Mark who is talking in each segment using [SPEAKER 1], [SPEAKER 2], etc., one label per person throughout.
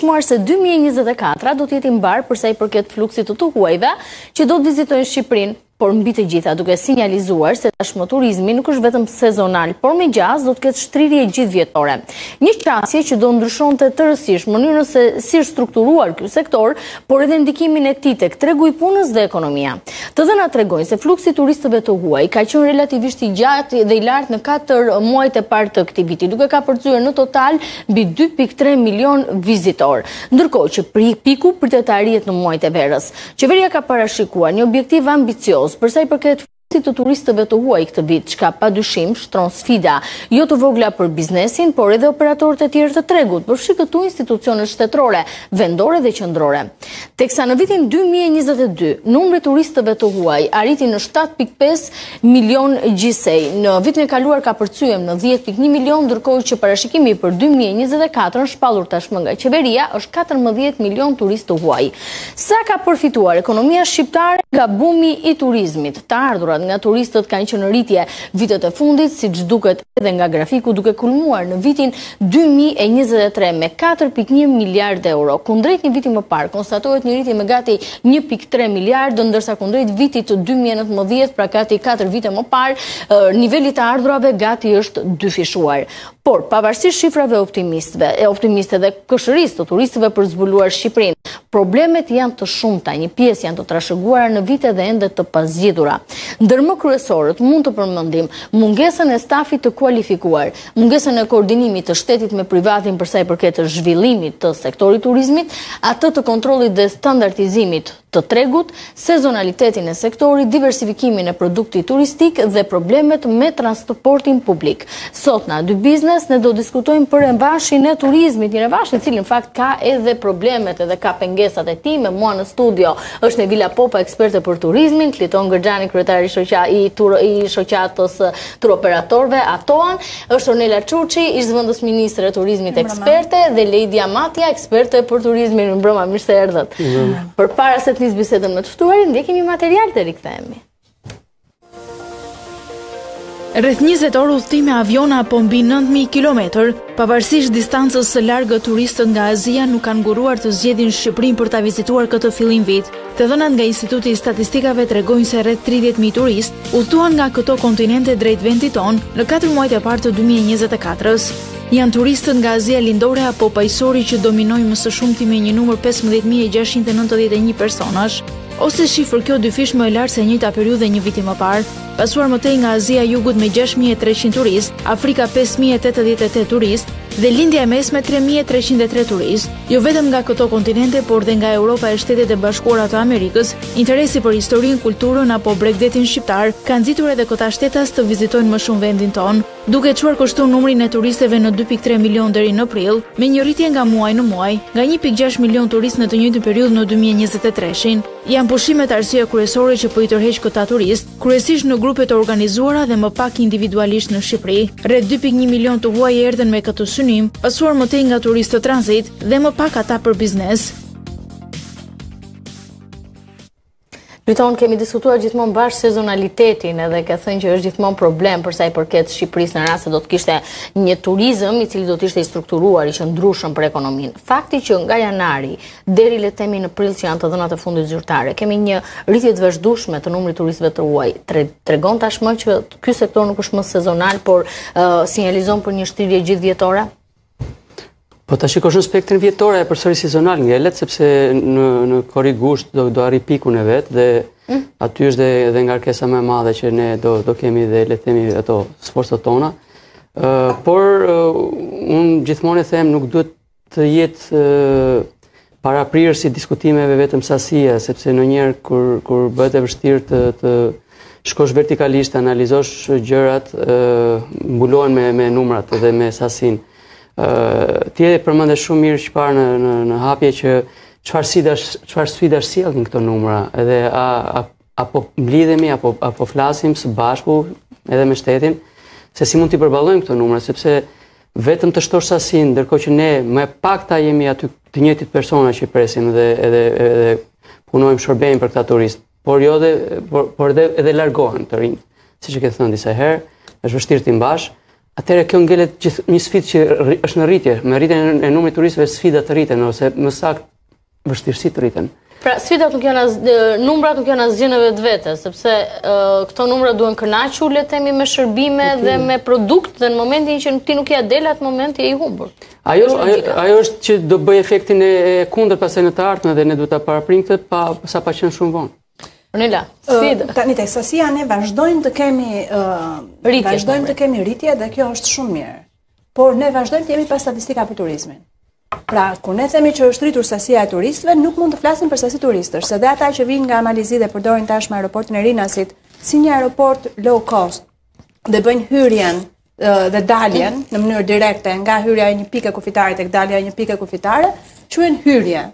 [SPEAKER 1] shmuar se dy mijë e njëzet e katër do të jetë i mbarë përsa i përket fluksit të të huajve që do të vizitojnë Shqipërinë, por mbi të gjitha duke sinjalizuar se tashmë turizmi nuk është vetëm sezonal, por me gjasë do të ketë shtrirje gjithëvjetore. Një qasje që do ndryshonte tërësisht mënyrën se si është strukturuar ky sektor, por edhe ndikimin e tij tek tregu i punës dhe ekonomia. Të dhënat tregojnë se fluksi i turistëve të huaj ka qenë relativisht i gjatë dhe i lartë në katër muajt e parë të këtij viti, duke kapërcyer në total mbi dy pikë tre milion vizitorë, ndërkohë që piku pritet të arrihet në muajt e verës. Qeveria ka parashikuar një objektiv ambicioz për sa i përket fluksit të turistëve të huaj këtë vit, çka padyshim shtron sfida, jo të vogla për biznesin, por edhe operatorët e tjerë të tregut, përfshi këtu institucionet shtetërore, vendore dhe qendrore. Teksa në vitin 2022, numri turistëve të huaj arriti në 7.5 milion gjithsej. Në vitin e kaluar kapërcyem në 10.1 milion, ndërkohë që parashikimi për 2024-n shpallur tashmë nga qeveria është 14 milion turistë të huaj. Sa ka përfituar ekonomia shqiptare nga bumi i turizmit? Të ardhurat nga turistët kanë qenë në rritje vitet e fundit, siç duket edhe nga grafiku duke kulmuar në vitin dy mijë e njëzet e tre me katër pikë një miliardë euro, kundrejt një viti më parë, konstatohet një rritje me gati një pikë tre miliardë, ndërsa kundrejt vitit dy mijë e nëntëmbëdhjetë, pra gati katër vite më parë, niveli i të ardhurave gati është dyfishuar. Por, pavarësisht shifrave optimistëve, e optimiste dhe kërshërisë të turistëve për të zbuluar Shqipërinë, problemet janë të shumta, një pjesë janë të trashëguara në vite dhe ende të pazgjidhura. Ndër më kryesorët mund të përmendim mungesën e stafit të kualifikuar, mungesën e koordinimit të shtetit me privatin përsa i përket zhvillimit të sektorit të turizmit, atë të kontrollit dhe standartizimit të tregut, sezonalitetin e sektorit, diversifikimin e produktit turistik dhe problemet me transportin publik. Sot në A dy Biznes ne do diskutojmë për revanshin e turizmit, një revansh i cili në fakt ka edhe problemet edhe ka pengesat e tij. Me mua në studio është Nevila Popa, eksperte për turizmin, Kliton Gërxhani, kryetari i shoqatës tur operatorëve Atoan është Ornela Çuçi, ish-zëvendësministre e Turizmit eksperte dhe Ledia Matja, eksperte për turizmin. Mirëmbrëma, mirë se erdhët. Përpara se të nis bisedën me të ftuarit, ndjekim një material e rikthehemi.
[SPEAKER 2] Rreth 20 orë udhëtim me avion apo mbi 9000 kilometër, pavarësisht distancës së largët, turistët nga Azia nuk kanë nguruar të zgjedhin Shqipërinë për ta vizituar këtë fillim vit. Të dhënat nga Instituti i Statistikave tregojnë se rreth 30 mijë turistë udhëtuan nga këto kontinente drejt vendit tonë në katër muajt e parë të 2024-s. Janë turistët nga Azia Lindore apo Paqësori që dominojnë më së shumti me një numër 15691 personash, ose shifër kjo dyfish më e lartë se e njëjta periudhë e një viti më parë. pasuar më tej nga Azia e Jugut me gjashtë mijë e treqind turistë, Afrika pesë mijë e tetëdhjetë e tetë turistë dhe Lindja e Mesme tre mijë e treqind e tre turistë. Jo vetëm nga këto kontinente, por dhe nga Europa e Shtetet e Bashkuara të Amerikës, interesi për historinë, kulturën apo bregdetin shqiptar ka nxitur edhe këta shtetas të vizitojnë më shumë vendin tonë. duke çuar kështu numrin e turistëve në dy pikë tre milionë deri në prill, me një rritje nga muaj në muaj, nga një pikë gjashtë milionë turistë në të njëjtën periudhë në dy mijë e njëzet e tre-shin. Janë pushimet arsyeja kryesore që po i tërheq këta turistë, kryesisht në grupe të organizuara dhe më pak individualisht në Shqipëri. Rreth dy pikë një milionë të huaj erdhën me këtë synim, pasuar më tej nga turistët tranzit dhe më pak ata për biznes.
[SPEAKER 1] Kliton, kemi diskutuar gjithmonë bashkë sezonalitetin edhe ke thënë që është gjithmonë problem përsa i përket Shqipërisë në rast se do të kishte një turizëm i cili do të ishte i strukturuar, i qëndrueshëm për ekonominë. Fakti që nga janari, deri le të themi në prill që janë të dhënat e fundit zyrtare, kemi një rritje të vazhdueshme të numrit të turistëve të huaj, tregon tashmë që ky sektor nuk është më sezonal, por sinjalizon për një shtrirje gjithëvjetore?
[SPEAKER 3] Po ta shikosh në spektrin vjetor, e përsëri sezonal ngelet sepse në në korrik-gusht do do arrijë pikun e vet dhe mm. aty është dhe dhe ngarkesa më e madhe që ne do do kemi dhe le të themi ato sforcat tona. Ë uh, por uh, unë gjithmonë e them nuk duhet të jetë uh, paraprirësi i diskutimeve vetëm sasia, sepse ndonjëherë kur, kur bëhet e vështirë të, të shkosh vertikalisht, të analizosh gjërat, mbulohen me, me numrat dhe me sasinë. Ti e përmende shumë mirë që parë në, në, në hapje që çfarë sidash, çfarë sfidash sjellin këto numra, edhe a, a apo mblidhemi apo apo flasim së bashku edhe me shtetin se si mund t'i përballojmë këto numra sepse vetëm të shtosh sasinë ndërkohë që ne më e pakta jemi aty të njëjtit persona që i presim dhe edhe edhe punojmë shërbejmë për këta turistë por jo dhe por, por edhe edhe largohen të rinjtë siç e ke thënë disa herë është vështirë t'i mbash atëherë kjo ngelet gjithë një sfidë që është në rritje me rritjen e numrit të turistëve sfidat rriten ose më saktë vështirësitë rriten.
[SPEAKER 1] Pra, sfidat nuk janë asgjë, numrat nuk janë asgjë në vetvete, sepse këto numra duhen kënaqur, le të themi me shërbime dhe me produkt dhe në momentin që ti nuk ia del atë moment je i humbur.
[SPEAKER 3] Ajo ajo është që do bëjë efektin e kundërt pastaj në të ardhmen dhe ne duhet ta paraprijmë këtë pa sa pa qenë shumë vonë.
[SPEAKER 1] Nela, sfida.
[SPEAKER 4] Tani tek sasia ne vazhdojmë të kemi rritje, vazhdojmë të kemi rritje dhe kjo është shumë mirë. Por ne vazhdojmë të jemi pa statistika për turizmin. Pra, kur ne themi që është rritur sasia e turistëve, nuk mund të flasim për sasi turistësh, se dhe ata që vijnë nga Mali i Zi dhe përdorin tashmë aeroportin e Rinasit si një aeroport low cost dhe bëjnë hyrjen dhe daljen në mënyrë direkte nga hyrja e një pike kufitare tek dalja e një pike kufitare, quhen hyrje.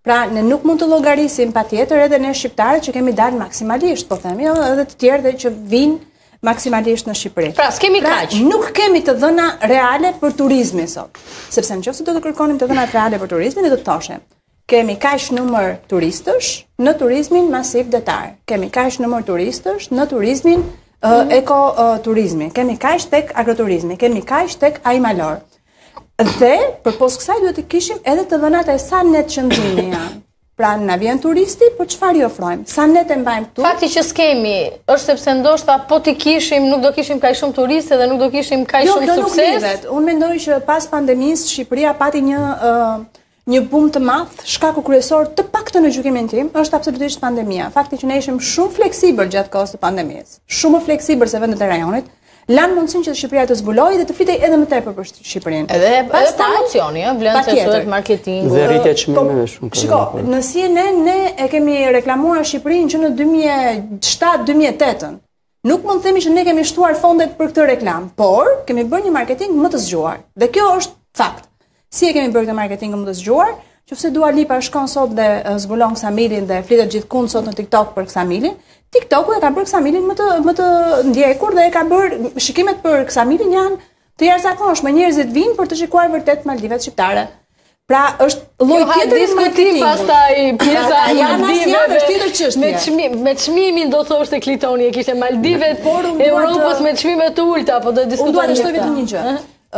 [SPEAKER 4] Pra, ne nuk mund të llogarisim patjetër edhe ne shqiptarët që kemi dalë maksimalisht, po themi, jo, edhe të tjerë dhe që vijnë maksimalisht në Shqipëri.
[SPEAKER 1] Pra, s'kemi pra, kaq.
[SPEAKER 4] Nuk kemi të dhëna reale për turizmin sot. Sepse në qoftë se do të kërkonim të dhëna reale për turizmin, ne do të thoshim, kemi kaq numër turistësh në turizmin masiv detar. Kemi kaq numër turistësh në turizmin uh, mhm. eko uh, turizmi. Kemi kaq tek agroturizmi, kemi kaq tek ai malor. Dhe, përpos kësaj duhet të kishim edhe të dhënat e sa net qëndrimi janë. Pra, na vjen turisti, po çfarë i ofrojmë? Sa net e mbajmë këtu?
[SPEAKER 1] Fakti që s'kemi, është sepse ndoshta po t'i kishim, nuk do kishim kaq shumë turistë dhe nuk do kishim kaq jo, shumë sukses. Jo, kjo nuk lidhet.
[SPEAKER 4] Unë mendoj që pas pandemisë, Shqipëria pati një... Uh, një bum të madh, shkaku kryesor të paktën në gjykimin tim është absolutisht pandemia. Fakti që ne ishim shumë fleksibël gjatë kohës së pandemisë, shumë më fleksibël se vendet e rajonit, lanë mundësinë që Shqipëria të zbulohej dhe të flitej edhe më tepër për Shqipërinë.
[SPEAKER 1] Edhe pastaj promocioni, ëh, vlen se është marketing.
[SPEAKER 3] Dhe rritja e çmimeve po, shumë.
[SPEAKER 4] Shiko, në CNN ne e kemi reklamuar Shqipërinë që në 2007-2008. Nuk mund të themi që ne kemi shtuar fondet për këtë reklamë, por kemi bërë një marketing më të zgjuar. Dhe kjo është fakt. Si e kemi bërë këtë marketing më të zgjuar? Qoftë se Dua Lipa shkon sot dhe zbulon Ksamilin dhe flitet gjithkund sot në TikTok për Ksamilin, TikToku e ka bërë Ksamilin më të më të ndjekur dhe e ka bërë shikimet për Ksamilin janë Të jashtëzakonshme, njerëzit vijnë për të shikuar vërtet Maldivet shqiptare. Pra është lloj tjetër
[SPEAKER 1] i marketingut. Pastaj pjesa e
[SPEAKER 4] Maldiveve është tjetër çështje.
[SPEAKER 1] Me çmim, me çmimin do thoshte Klitoni e kishte Maldivet, e Europës me çmime të ulëta, po do të diskutojmë.
[SPEAKER 4] Unë dua të shtoj vetëm një gjë.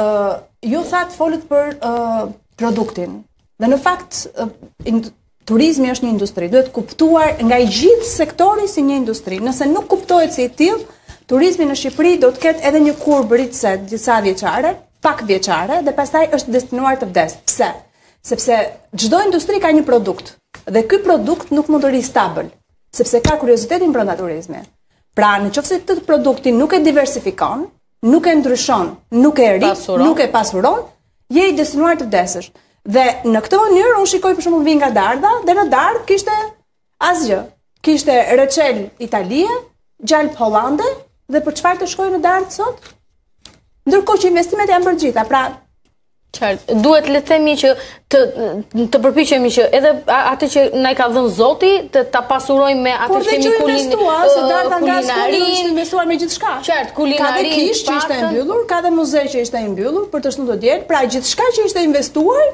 [SPEAKER 4] Ëh, ju thatë folët për produktin. Dhe në fakt, turizmi është një industri, duhet kuptuar nga i gjithë sektori si një industri. Nëse nuk kuptohet si i tillë, turizmi në Shqipëri do të ketë edhe një kurbë rritëse disa vjeçare, pak vjeçare, dhe pastaj është destinuar të vdesë. Pse? Sepse çdo industri ka një produkt, dhe ky produkt nuk mund të rrijë stabël, sepse ka kuriozitetin brenda turizmi. Pra, në qoftë se këtë produktin nuk e diversifikon, nuk e ndryshon, nuk e rrit, nuk e pasuron, Je i destinuar të vdesësh. Dhe në këtë mënyrë unë shikoj për shembull vij nga Dardha dhe në Dardhë s'kishte asgjë. Kishte reçel Italie, gjalpë Holande dhe për çfarë të shkoj në Dardhë sot? Ndërkohë që investimet janë bërë të gjitha, pra
[SPEAKER 1] Qartë, duhet le të themi që të të përpiqemi që edhe atë që na i ka dhënë Zoti ta pasurojmë me atë që kemi
[SPEAKER 4] kulin. Po, uh, se Dardha nga Zoti është investuar me gjithçka.
[SPEAKER 1] Qartë, kulinari.
[SPEAKER 4] Ka dhe kishë që ishte mbyllur, ka dhe muze që ishte mbyllur për të shtunë të diel, pra gjithçka që ishte investuar,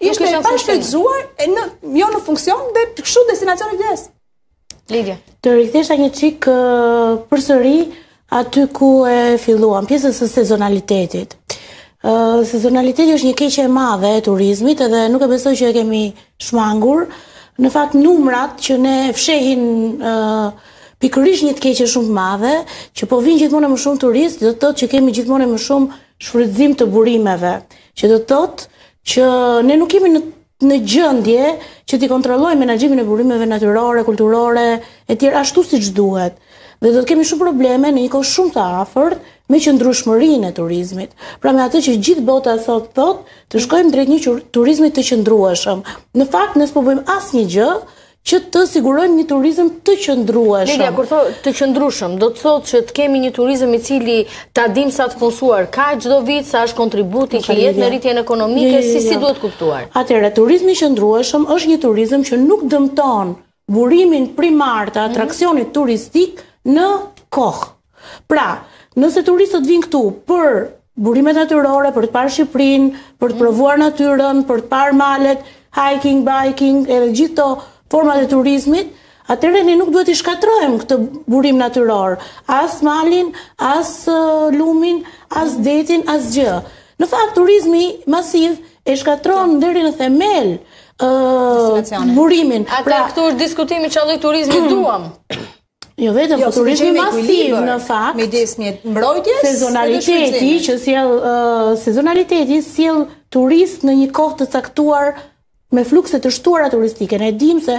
[SPEAKER 4] ishte e pashfrytëzuar e në jo në funksion dhe kështu destinacioni vdes.
[SPEAKER 1] Lidia.
[SPEAKER 5] Të rikthesha një çik përsëri aty ku e filluam pjesën e sezonalitetit. Ë sezonaliteti është një e keqe e madhe e turizmit dhe nuk e besoj që e kemi shmangur. Në fakt numrat që ne fshehin uh, Pikërisht një të keqe shumë të madhe, që po vijnë gjithmonë e më shumë turistë, do të thotë që kemi gjithmonë e më shumë shfrytëzim të burimeve, që do të thotë që ne nuk kemi në në gjendje që t'i kontrollojmë menaxhimin e burimeve natyrore, kulturore e tjera ashtu siç duhet. Dhe do të kemi shumë probleme në një kohë shumë të afërt me qëndrueshmërinë e turizmit. Pra me atë që gjithë bota sot thotë, të shkojmë drejt një turizmi të qëndrueshëm. Në fakt ne s'po bëjmë asnjë gjë që të sigurojmë një turizëm të qëndrueshëm.
[SPEAKER 1] Lidia, kur thotë të qëndrueshëm, do të thotë që të kemi një turizëm i cili ta dimë sa të punësuar ka çdo vit, sa është kontributi që jep në rritjen ekonomike, jo, jo, si si jo. duhet kuptuar.
[SPEAKER 5] Atëherë turizmi i qëndrueshëm është një turizëm që nuk dëmton burimin primar të mhm. atraksionit turistik në kohë. Pra, nëse turistët vijnë këtu për burimet natyrore, për të parë Shqipërinë, për të provuar natyrën, për të parë malet, hiking, biking, edhe gjithë këto format e turizmit, atëherë ne nuk duhet ta shkatërrojmë këtë burim natyror, as malin, as lumin, as detin, asgjë. Në fakt, turizmi masiv e shkatërron deri në themel burimin.
[SPEAKER 1] Atë pra, këtu është diskutimi që ça lloj turizmi duam.
[SPEAKER 5] Jo vetëm jo, po turizmi masiv në fakt.
[SPEAKER 4] Midis një mbrojtjes
[SPEAKER 5] sezonaliteti që sjell uh, sezonaliteti sjell turistë në një kohë të caktuar me flukse të shtuara turistike. Ne dimë se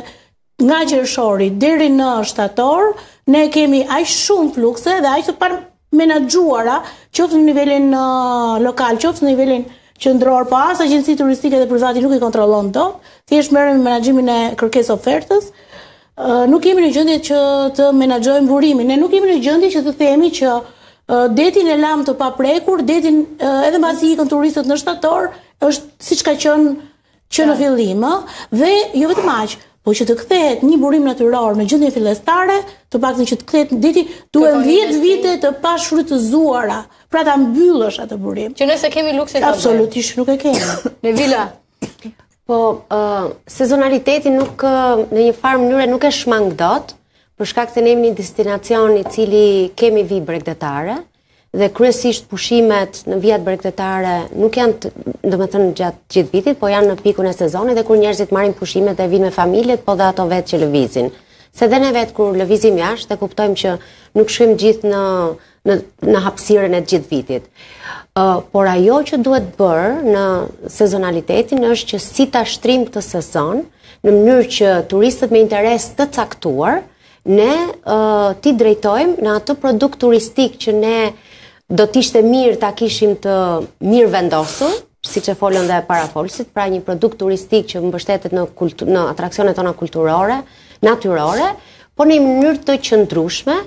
[SPEAKER 5] nga qershori deri në shtator ne kemi aq shumë flukse dhe aq të pa menaxhuara qoftë në nivelin lokal, qoftë në nivelin qendror, po as agjencitë turistike dhe privati nuk i kontrollon dot, thjesht merren me menaxhimin e kërkesë ofertës. Nuk jemi në gjendje që të menaxhojmë burimin. Ne nuk jemi në gjendje që të themi që detin e lamë të paprekur, detin edhe mbasi ikin turistët në shtator, është siç ka qenë që në fillim, dhe jo vetëm aq, po që të kthehet një burim natyror në gjendjen fillestare, të paktën që të kthehet deti, duhen 10 vite të pashfrytëzuara, pra ta mbyllësh atë burim.
[SPEAKER 1] Që ne s'e kemi luksin
[SPEAKER 5] ta bëjmë. Absolutisht nuk e kemi.
[SPEAKER 1] Nevila.
[SPEAKER 6] Po, uh, sezonaliteti nuk në një farë mënyre nuk e shmang dot, për shkak se ne jemi një destinacion i cili kemi vijë bregdetare. Dhe kryesisht pushimet në vijat bregdetare nuk janë, të, domethënë gjatë gjithë vitit, po janë në pikun e sezonit dhe kur njerëzit marrin pushimet dhe vijnë me familjet, po dhe ato vetë që lëvizin. Se dhe ne vetë kur lëvizim jashtë dhe kuptojmë që nuk shkojmë gjithë në në në hapësirën e gjithë vitit. Ë uh, por ajo që duhet bërë në sezonalitetin është që si ta shtrijmë këtë sezon në mënyrë që turistët me interes të caktuar Ne t'i drejtojmë në atë produkt turistik që ne do të ishte mirë ta kishim të mirëvendosur, siç e folën dhe parafolësit, pra një produkt turistik që mbështetet në, në atraksionet tona kulturore, natyrore, por në një mënyrë të qëndrueshme,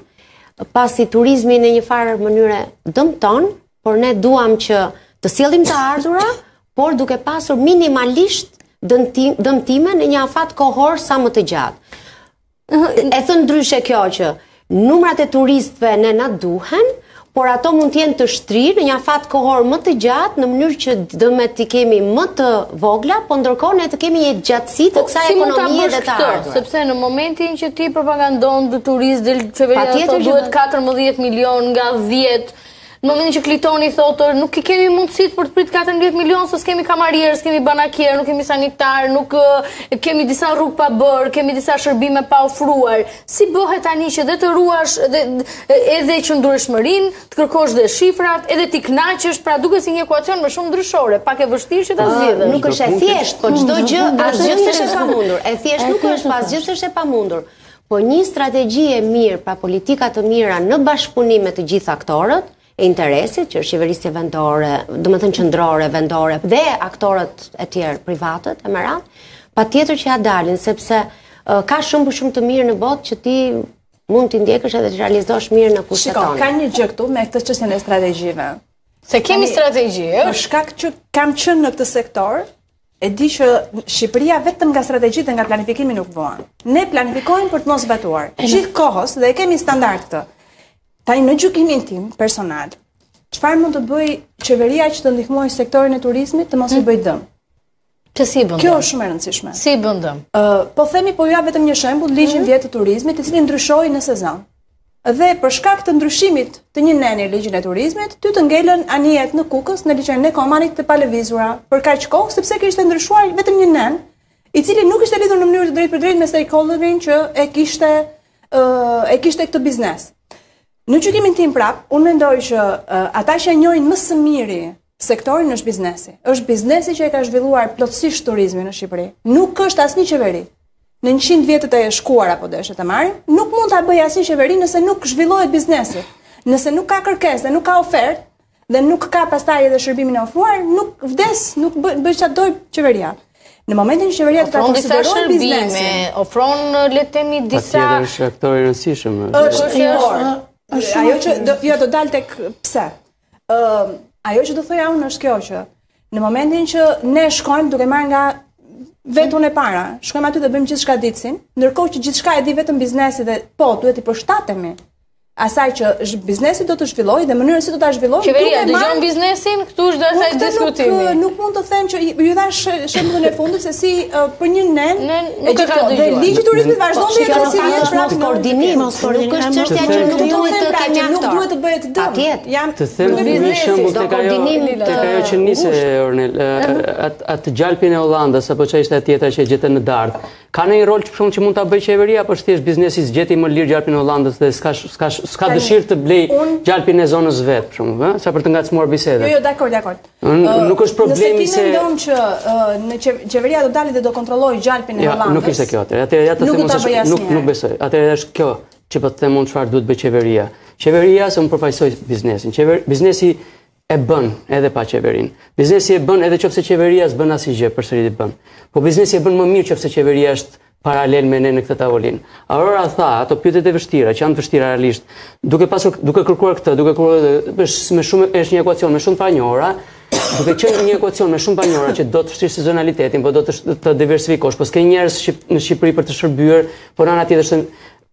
[SPEAKER 6] pasi turizmi në një farë mënyre dëmton, por ne duam që të sjellim të ardhura, por duke pasur minimalisht dëmtime në një afat kohor sa më të gjatë. E thënë ndryshe kjo që numrat e turistëve ne na duhen, por ato mund të jenë të shtrirë në një afat kohor më të gjatë në mënyrë që dëmet t'i kemi më të vogla, po ndërkohë ne të kemi një gjatësi të po, kësaj ekonomie dhe të ardhme.
[SPEAKER 1] Sepse në momentin që ti propagandon dhe turistë dhe qeveria të duhet 14 milion nga 10 Në momentin që Klitoni thotë, nuk i kemi mundësitë për të prit 14 milion, se s'kemi kamarierë, s'kemi banakierë, nuk kemi sanitarë, nuk kemi disa rrugë pa bërë, kemi disa shërbime pa ofruar. Si bëhet tani që dhe të ruash dhe, edhe qëndrueshmërinë, të kërkosh dhe shifrat, edhe t'i kënaqësh, pra duket si një ekuacion me shumë ndryshore, pak e vështirë që të zgjidhet.
[SPEAKER 6] Nuk është e thjeshtë, po çdo gjë, asgjë s'është e pamundur. E thjeshtë nuk është, po asgjë s'është e pamundur. Por një strategji e mirë, pra politika të mira në bashkëpunim me të gjithë aktorët, e interesit, që është qeverisje vendore, domethënë qendrore, vendore, dhe aktorët e tjerë privatët, e me radhë, patjetër që ia dalin, sepse uh, ka shembuj shumë të mirë në botë që ti mund t'i ndjekësh edhe t'i realizosh mirë në kushtet tona.
[SPEAKER 4] Shiko, ka një gjë këtu me këtë çështjen e strategjive.
[SPEAKER 1] Se kemi strategji, ë?
[SPEAKER 4] Për shkak që kam qenë në këtë sektor, E di që Shqipëria vetëm nga strategjitë dhe nga planifikimi nuk vuan. Ne planifikojmë për të mos zbatuar. Gjithë kohës dhe e kemi standard këtë. Tani në gjykimin tim personal, çfarë mund të bëjë qeveria që të ndihmojë sektorin e turizmit të mos i hmm. bëjë dëm.
[SPEAKER 1] Që s'i bën dëm.
[SPEAKER 4] Kjo është shumë e rëndësishme.
[SPEAKER 1] S'i bën dëm.
[SPEAKER 4] Ë, po themi po ja vetëm një shembull, ligjin vjet hmm. të turizmit, i cili ndryshoi në sezon. Dhe për shkak të ndryshimit të një neni ligjin e turizmit, ty të ngelën anijet në Kukës, në liqenin e Komanit të palëvizura për kaq kohë, sepse kishte ndryshuar vetëm një nen, i cili nuk ishte lidhur në mënyrë të drejtpërdrejtë me stakeholderin që e kishte e kishte këtë biznes. Në gjykimin tim prap, unë mendoj që ata që e njohin më së miri sektorin është biznesi. Është biznesi që e ka zhvilluar plotësisht turizmin në Shqipëri. Nuk është asnjë qeveri. Në 100 vjetët e shkuara po deshe të marrim, nuk mund ta bëjë asnjë qeveri nëse nuk zhvillohet biznesi. Nëse nuk ka kërkesë dhe nuk ka ofertë dhe nuk ka pastaj edhe shërbimin e ofruar, nuk vdes, nuk bën çfarë do qeveria. Në momentin që qeveria do ta konsiderojë biznesin,
[SPEAKER 1] ofron le të themi disa
[SPEAKER 3] tjetër është aktor i rëndësishëm.
[SPEAKER 4] Është jo, ajo që do jo do dal tek pse? Ëm, ajo që do thoja unë është kjo që në momentin që ne shkojmë duke marrë nga vetun e para, shkojmë aty dhe bëjmë gjithçka ditësin, ndërkohë që gjithçka e di vetëm biznesi dhe po duhet t'i përshtatemi asaj që biznesi do të zhvillojë dhe mënyrën si do ta zhvillojë.
[SPEAKER 1] Qeveria dëgjon biznesin, këtu është
[SPEAKER 4] dasa
[SPEAKER 1] diskutimi.
[SPEAKER 4] Nuk, nuk mund të them që ju dhash shembullin e fundit se si për një nen
[SPEAKER 1] Nuk e ka
[SPEAKER 4] dëgjuar. Dhe ligji turizmi vazhdon të jetë si një
[SPEAKER 6] shkak të koordinimit.
[SPEAKER 5] Mos koordinim.
[SPEAKER 6] Nuk është çështja që nuk duhet të kemi
[SPEAKER 4] aftë. Nuk duhet të bëhet dëm.
[SPEAKER 6] Patjetër.
[SPEAKER 4] Lëm
[SPEAKER 3] të them një shembull tek ajo tek ajo që nisi Ornel. Atë gjalpin e Hollandës apo çfarë ishte tjetra që gjetën në Dardhë. Ka ndonjë rol për shembull që mund ta bëjë qeveria apo është thjesht biznesi e gjeti më lirë gjalpin e Hollandës dhe s'ka s'ka s'ka dëshirë të
[SPEAKER 4] blejë
[SPEAKER 3] gjalpin e zonës vet, për shembull, ëh, sa për të ngacmuar bisedën.
[SPEAKER 4] Jo, jo,
[SPEAKER 3] dakord,
[SPEAKER 4] dakord.
[SPEAKER 3] Nuk është problemi se...
[SPEAKER 4] Nëse ti mendon që qeveria do dali dhe do kontrollojë gjalpin e Hollandës...
[SPEAKER 3] Nuk ishte kjo atëherë, atëherë ja të them
[SPEAKER 4] unë
[SPEAKER 3] se nuk besoj. Atëherë është kjo që për po të them unë çfarë duhet të bëjë qeveria. Qeveria s'e mund përfaqësojë biznesin. Biznesi e bën edhe pa qeverinë. Biznesi e bën edhe qoftë se qeveria s'bën asnjë gjë përsëri e bën. Po biznesi e bën më mirë qoftë se qeveria është paralel me ne në këtë tavolinë. Aurora tha, ato pyetjet e vështira, që janë të vështira realisht, duke pasur duke kërkuar këtë, duke kërkuar është me shumë është një ekuacion me shumë të panjohura, duke qenë një ekuacion me shumë të panjohura që do të shtrish sezonalitetin, po do të të diversifikosh, po s'ke njerëz në Shqipëri për të shërbyer, po në anën tjetër është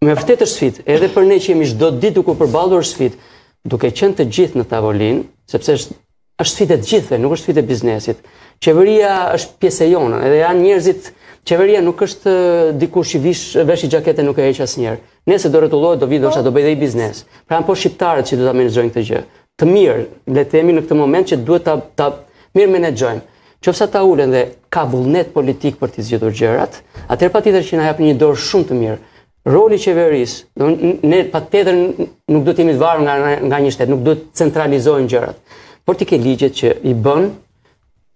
[SPEAKER 3] me të vërtetë është sfidë, edhe për ne që jemi çdo ditë duke u përballur sfidë, duke qenë të gjithë në tavolinë, sepse është Është sfidë e të gjithëve, nuk është sfidë e biznesit. Qeveria është pjesë e jona, edhe janë njerëzit, qeveria nuk është dikush që vish, vesh një xhaketë nuk e heq asnjëherë. Nëse do rregullohet, do vijë ndoshta po do bëjë dhe ai biznes. Pra janë po shqiptarët që do ta menaxhojnë këtë gjë. Të mirë, le të themi në këtë moment që duhet ta mirëmenaxhojmë. Qoftë se ata ulen dhe ka vullnet politik për t'i zgjidhur gjërat, atëherë patjetër që na japin një dorë shumë të mirë. roli i qeverisë, do ne patjetër nuk duhet të jemi të varur nga nga një shtet, nuk duhet të centralizojmë gjërat. Por ti ke ligjet që i bën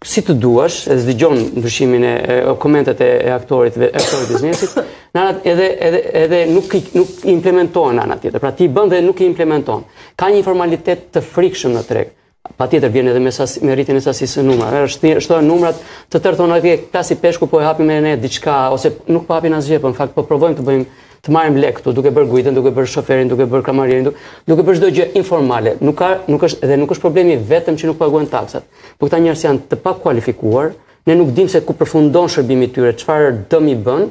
[SPEAKER 3] si të duash, dhe s'dëgjon ndryshimin e, e komentet e, e aktorit dhe aktorit të biznesit, në anën edhe, edhe, edhe nuk, nuk implementohen në anën tjetër, pra ti i bën dhe nuk i implementon. Ka informalitet të frikshëm në treg, Patjetër vjen edhe me, sas, me rritjen e sasisë së numrave. Shtohen numrat të tërë thonë atje, plasi peshku po e hapim edhe ne diçka, ose nuk po hapin asgjë, po në fakt po provojmë të bëjmë të marrim lek këtu, duke bërë guidën, duke bërë shoferin, duke bërë kamarierin, duke, duke bërë çdo gjë informale. Nuk ka nuk është dhe nuk është problemi vetëm që nuk paguhen taksat. Po këta njerëz janë të pakualifikuar, ne nuk dimë se ku përfundon shërbimi i tyre, çfarë dëmi bën,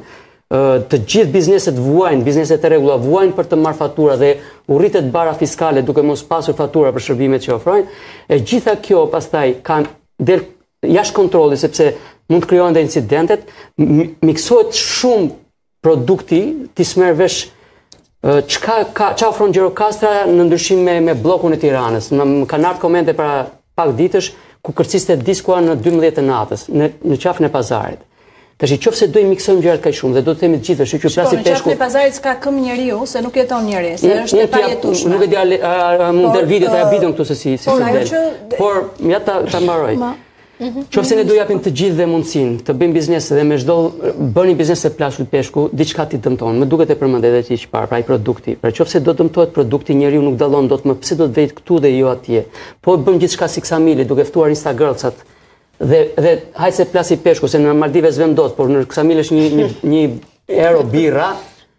[SPEAKER 3] të gjithë bizneset vuajnë, bizneset e rregullta vuajnë për të marrë fatura dhe u rritet barra fiskale duke mos pasur fatura për shërbimet që ofrojnë, e gjitha kjo pastaj kanë del jashtë kontrolli sepse mund të krijohen dhe incidentet, miksohet shumë produkti, ti s'merr vesh Çka, ça ofron Gjirokastra në ndryshim me me bllokun e Tiranës? Më kanë ardhur komente para pak ditësh ku kërciste diskua në 12 të natës në në qafën e pazarit. Tashi qoftë se do i miksojmë gjërat kaq shumë dhe do t'u themi të gjithëve,
[SPEAKER 4] se
[SPEAKER 3] plasi peshku.
[SPEAKER 4] Në qafën e pazarit s'ka këmbë njeriu, se nuk jeton njeri, se një, është e pajetueshme.
[SPEAKER 3] Nuk e di a mund të video ta video këtu se si si.
[SPEAKER 4] Por,
[SPEAKER 3] si por ja ta ta mbaroj. Qoftë se ne do japim të gjithëve mundësinë të bëjnë biznes dhe me çdo, bëni biznes se plasi peshku, diçka të dëmton, më duket e përmende dhe ti që parë, pra ai produkti. Pra qoftë se do dëmtohet produkti, njeriu nuk dallon dot më pse do të vejë këtu dhe jo atje. Po e bëmë gjithçka si Ksamili, duke ftuar instagramsat, dhe, dhe hajt se plasi peshku, se në Maldive s'vemi dot, por në Ksamil është një, një, një euro birra,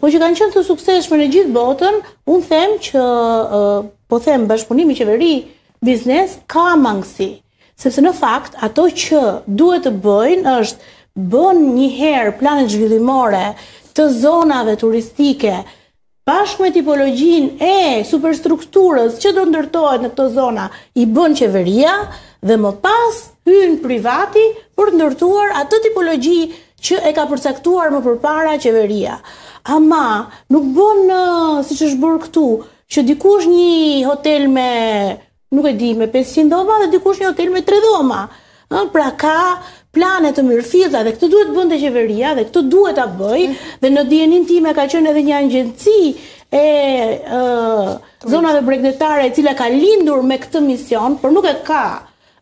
[SPEAKER 3] Po
[SPEAKER 4] që
[SPEAKER 5] kanë qenë të suksesshme në gjithë botën, unë them që po them bashkëpunimi qeveri biznes ka mangësi, sepse në fakt ato që duhet të bëjnë është bën një herë planet zhvillimore të zonave turistike bashkë me tipologjinë e superstrukturës që do ndërtohet në këto zona i bën qeveria dhe më pas hyn privati për të ndërtuar atë tipologji që e ka përcaktuar më përpara qeveria, ama nuk bën siç është bërë këtu, që diku është një hotel me nuk e di me 500 dhoma dhe diku është një hotel me 3 dhoma. Ëh, pra ka plane të mirëfillta dhe këtë duhet të bënte qeveria dhe këtë duhet ta bëjë dhe në dijeninë time ka qenë edhe një agjenci e zonave bregdetare e cila ka lindur me këtë mision, por nuk e ka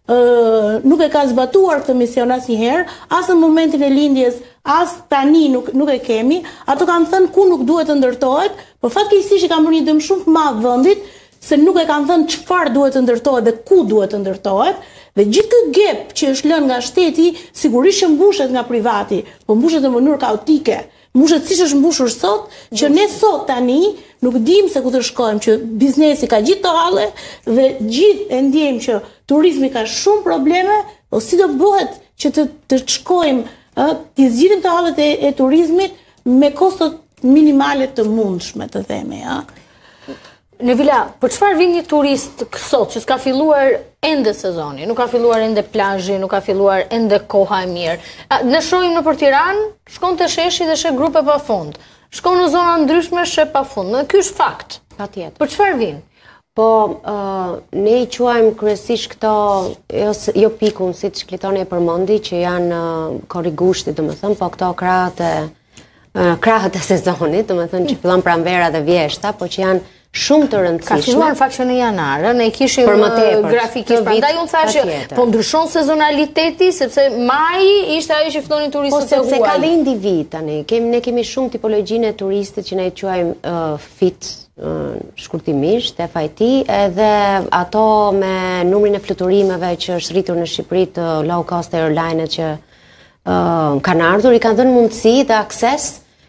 [SPEAKER 5] nuk e ka zbatuar këtë mision asnjëherë, as në momentin e lindjes, as tani nuk nuk e kemi. Ato kanë thënë ku nuk duhet të ndërtohet, por fatkeqësisht i kanë bërë një dëm shumë të madh vendit se nuk e kanë thënë çfarë duhet të ndërtohet dhe ku duhet të ndërtohet. Dhe gjithë ky gap që është lënë nga shteti, sigurisht që mbushet nga privati, po mbushet në mënyrë kaotike. Mbushet siç është mbushur sot, që ne sot tani nuk dimë se ku të shkojmë, që biznesi ka gjithë këto halle dhe gjithë e ndjejmë që turizmi ka shumë probleme, o po si do bëhet që të, të shkojmë, të zgjidhim këto hallet e, e turizmit me kostot minimale të mundshme, të themi, ja.
[SPEAKER 1] Në vila, për çfarë vjen një turist sot që s'ka filluar ende sezoni, nuk ka filluar ende plazhi, nuk ka filluar ende koha e mirë. Ne shohim nëpër Tiranë, shkon te sheshi dhe sheh grupe pa fund. Shkon në zona të ndryshme sheh pa fund. Ky është fakt.
[SPEAKER 6] Patjetër.
[SPEAKER 1] Për çfarë vjen?
[SPEAKER 6] Po, uh, ne i quajmë kryesisht këto, jo, jo pikun, siç Kliton e përmendi, që janë uh, korrik-gushti, domethënë, po këto krahët e krahët e sezonit, domethënë që fillon pranvera dhe vjeshta, po që janë shumë të rëndësishme.
[SPEAKER 1] Ka filluar fakt që në janar, ne kishim
[SPEAKER 6] për më tepër
[SPEAKER 1] grafikisht, prandaj unë thashë, po ndryshon sezonaliteti sepse maji ishte ajo që
[SPEAKER 6] fillonin
[SPEAKER 1] turistët e huaj.
[SPEAKER 6] Po sepse ka dhe individë tani, kemi ne kemi shumë tipologjinë e turistëve që ne i quajmë uh, fit uh, shkurtimisht FIT edhe ato me numrin e fluturimeve që është rritur në Shqipëri të low cost airline-et që uh, uh, kanë ardhur, i kanë dhënë mundësi dhe akses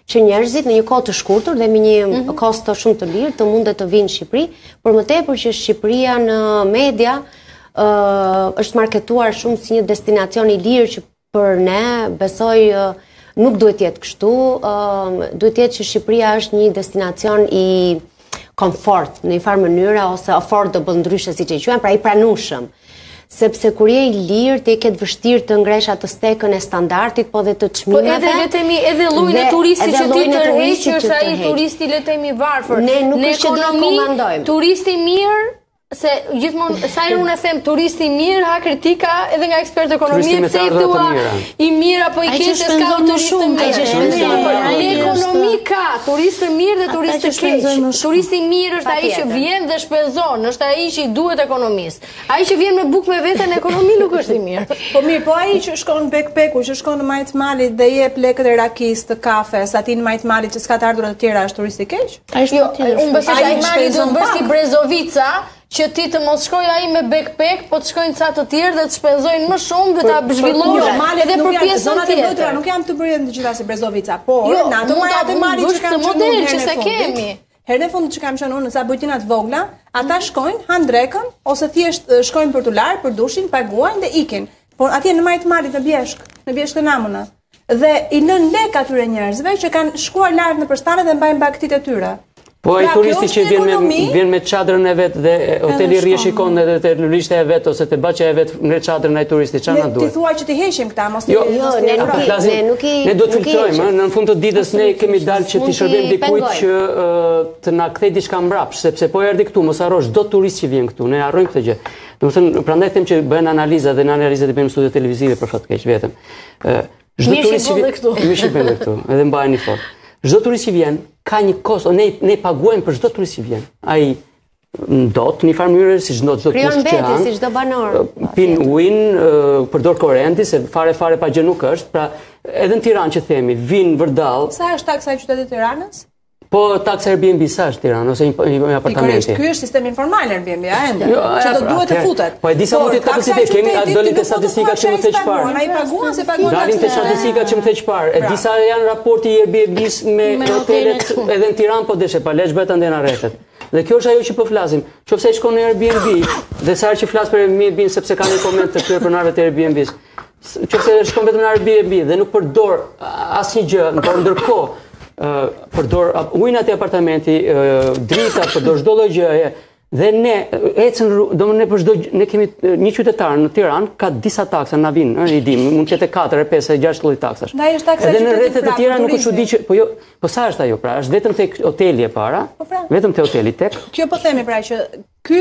[SPEAKER 6] që njerëzit në një kohë të shkurtër dhe me një mm -hmm. kosto shumë të lirë të munden të vijnë në Shqipëri, për më tepër që Shqipëria në media uh, është marketuar shumë si një destinacion i lirë që për ne besoj uh, nuk duhet të jetë kështu, uh, duhet të jetë që Shqipëria është një destinacion i komfort në një farë mënyre ose affordable ndryshe siç e quajnë, pra i pranueshëm. Sepse kur je i lirë, ti e ke të vështirë të ngresh atë stekën e standardit, po dhe të çmimeve.
[SPEAKER 1] Po edhe le të themi edhe llojin e turistit që ti tërheq, është ai turisti le të themi i varfër.
[SPEAKER 6] Ne nuk është që do të komandojmë.
[SPEAKER 1] Turisti i mirë Se gjithmonë sa herë unë them turisti i mirë ha kritika edhe nga ekspertë ekonomie pse i thua i mirë apo i keq s'ka turistë të mirë. Në ekonomi ka turistë të mirë dhe
[SPEAKER 5] turistë
[SPEAKER 1] të keq. Turisti i mirë është ai që vjen dhe shpenzon, është ai që i duhet ekonomisë. Ai që vjen me bukë me vete në ekonomi nuk është i mirë.
[SPEAKER 4] Po mirë, po ai që shkon backpack, që shkon në majtë malit dhe jep lekët e rakisë, të kafes, aty në majtë malit që s'ka të ardhura të tjera është turist i keq?
[SPEAKER 5] Ai është
[SPEAKER 1] jo,
[SPEAKER 5] tjetër.
[SPEAKER 1] Unë besoj se ai mali do të bëhet si Brezovica, që aty të mos shkojë ai me backpack, po të shkojnë ca të tjerë dhe të shpenzojnë më shumë dhe ta zhvillojnë
[SPEAKER 4] jo, malet
[SPEAKER 1] edhe për pjesën
[SPEAKER 4] zona të
[SPEAKER 1] mbytura,
[SPEAKER 4] nuk janë të bërë të gjitha si Brezovica, por
[SPEAKER 1] jo, na
[SPEAKER 4] do
[SPEAKER 1] ta
[SPEAKER 4] bëjmë
[SPEAKER 1] mali
[SPEAKER 4] që kanë
[SPEAKER 1] model që se kemi.
[SPEAKER 4] Herën e fundit që kam qenë unë në ca bujtina të vogla, ata mhm. shkojnë, han drekën ose thjesht shkojnë për t'u larë, për dushin, paguajnë dhe ikin. Por atje në majtë malit në bjeshkë, në Bjeshkët e Namuna. dhe i lënë lekë atyre njerëzve që kanë shkuar lart nëpër stane dhe mbajnë bagëtitë e tyre.
[SPEAKER 3] Po ai
[SPEAKER 4] pra,
[SPEAKER 3] turisti që vjen me vjen me çadrën e vet dhe hoteli
[SPEAKER 5] rri
[SPEAKER 3] e shikon edhe te lulishta e vet ose te baçja e vet ngre çadrën ai turisti
[SPEAKER 4] ça na
[SPEAKER 3] duhet.
[SPEAKER 4] Ti thua që t'i heqim këta mos
[SPEAKER 3] jo,
[SPEAKER 6] jo,
[SPEAKER 4] ti.
[SPEAKER 6] Jo,
[SPEAKER 3] jo,
[SPEAKER 6] ne nuk i
[SPEAKER 3] ne do të filtrojmë, në fund të ditës ne kemi dalë që t'i shërbejmë dikujt që të na kthejë diçka mbrapsht, sepse po erdhi këtu, mos harro çdo turist që vjen këtu, ne harrojmë këtë gjë. Domethënë prandaj them që bëhen analiza dhe ne analizat i bëjmë në studio televizive për fat të keq vetëm. Çdo turist që vjen
[SPEAKER 1] këtu,
[SPEAKER 3] më shih bën këtu, edhe mbajeni fort. Çdo turist që vjen ka një kosto, ne e paguajmë për çdo turist që vjen. Ai ndot në njëfarë mënyrë si çdo çdo kush që janë.
[SPEAKER 6] Si çdo banor.
[SPEAKER 3] Pin ujin, përdor korrentin se fare fare pa gjë nuk është. Pra, edhe në Tiranë që themi, vijnë vërdallë.
[SPEAKER 4] Sa është taksa e qytetit të Tiranës?
[SPEAKER 3] Po taksa Airbnb sa është Tiranë ose një, një, një apartamenti.
[SPEAKER 4] Pikërisht, ky është sistem informal Airbnb, a ende?
[SPEAKER 3] Jo,
[SPEAKER 4] që do duhet të futet.
[SPEAKER 3] Po e di sa mund të kapacitet kemi,
[SPEAKER 4] a
[SPEAKER 3] dalin te statistika që më
[SPEAKER 4] the
[SPEAKER 3] çfarë.
[SPEAKER 4] Ai paguan se paguan.
[SPEAKER 3] Dalin te statistika që më the çfarë. E
[SPEAKER 4] di
[SPEAKER 3] sa janë raporti i Airbnb-s me hotelet edhe në Tiranë, po deshe pa le ç'bëhet andej në rrethet. Dhe kjo është ajo që po flasim. Qoftë se ai shkon në Airbnb dhe sa herë që flas për Airbnb sepse kanë një koment të tjerë pronarëve të Airbnb-s. Qoftë se shkon vetëm në Airbnb dhe nuk përdor asnjë gjë, por ndërkohë ë përdor ujin e atij apartamenti, drita, përdor çdo lloj gjëje dhe ne ecën, domethënë ne për çdo ne kemi një qytetar në Tiranë ka disa taksa na vijnë, ë i dim, mund të jetë 4, 5, 6 lloj taksash.
[SPEAKER 4] Nga është taksa
[SPEAKER 3] edhe në rrethe të tjera nuk e
[SPEAKER 4] di
[SPEAKER 3] se ç'po jo, po sa është ajo pra, është vetëm tek hoteli e para,
[SPEAKER 4] po pra.
[SPEAKER 3] vetëm te hoteli tek.
[SPEAKER 4] Kjo po themi pra që Ky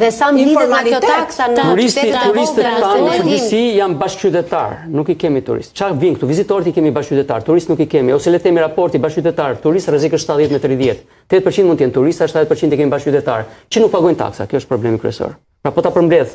[SPEAKER 6] dhe sa lidhet me
[SPEAKER 4] këto
[SPEAKER 6] taksa ne
[SPEAKER 3] turistët,
[SPEAKER 6] turistët
[SPEAKER 3] tanë në përgjithësi janë bashkëqytetarë, nuk i kemi turistë. Ça vijnë këtu? Vizitorët i kemi bashkëqytetarë, turistë nuk i kemi. Ose le të themi raporti bashkëqytetarë, turistë rrezik është 70 me 30. 30% mund të jenë turista, 70% i kemi bashkëqytetarë, që nuk paguajnë taksa. Kjo është problemi kryesor. Pra po ta përmbledh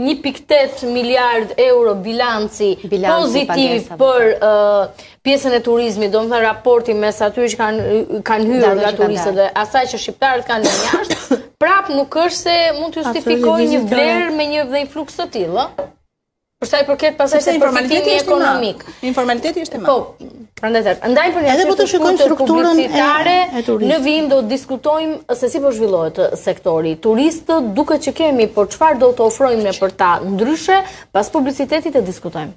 [SPEAKER 1] Një pikë tetë miliard euro bilanci pozitiv për pjesën e turizmit, domethënë raporti mes atyre që kanë hyrë nga turistët dhe asaj që shqiptarët kanë lënë jashtë, prapë nuk është se mund të justifikojë një vlerë me një dhe një fluks të tillë, përsa i përket
[SPEAKER 4] pastaj përfitimit
[SPEAKER 1] ekonomik.
[SPEAKER 4] Informaliteti është i madh.
[SPEAKER 1] Po, Prandaj them, ndahemi për një
[SPEAKER 5] hapësirë të
[SPEAKER 1] shkurtër publicitare, në vijim do të diskutojmë se si po zhvillohet sektori, turistë duket që kemi por çfarë do të ofrojmë ne për ta ndryshe, pas publicitetit diskutojmë.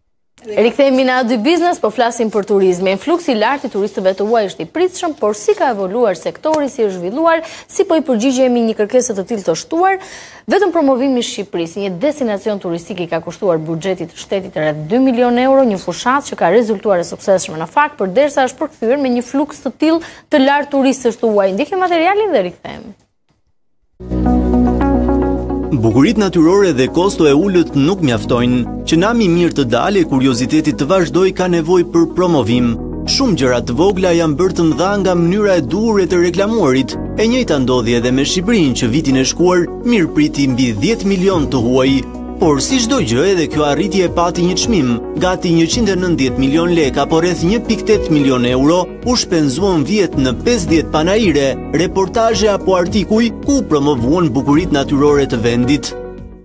[SPEAKER 1] Rikthehemi në A2 Biznes, po flasim për turizmin. Fluksi i lartë i turistëve të huaj është i pritshëm, por si ka evoluar sektori, si është zhvilluar, si po i përgjigjemi një kërkese të tillë të shtuar, vetëm promovimi i Shqipërisë si një destinacion turistik i ka kushtuar buxhetit të shtetit rreth 2 milionë euro, një fushatë që ka rezultuar e suksesshme në fakt, përderisa është përkthyer me një fluks të tillë të lartë turistësh të huaj. Ndjekim materialin dhe rikthehemi.
[SPEAKER 7] Bukuritë natyrore dhe kosto e ulët nuk mjaftojnë, që nami i mirë të dalë e kurioziteti të vazhdojë ka nevojë për promovim. Shumë gjëra të vogla janë bërë të mëdha nga mënyra e duhur e të reklamuarit, e njëjta ndodhi edhe me Shqipërinë që vitin e shkuar mirëpriti mbi 10 milion të huaj. Por si çdo gjë edhe kjo arritje e pati një çmim, gati 190 milion lek apo rreth 1.8 milion euro, u shpenzuan vjet në 50 panaire, reportazhe apo artikuj ku u promovuan bukuritë natyrore të vendit.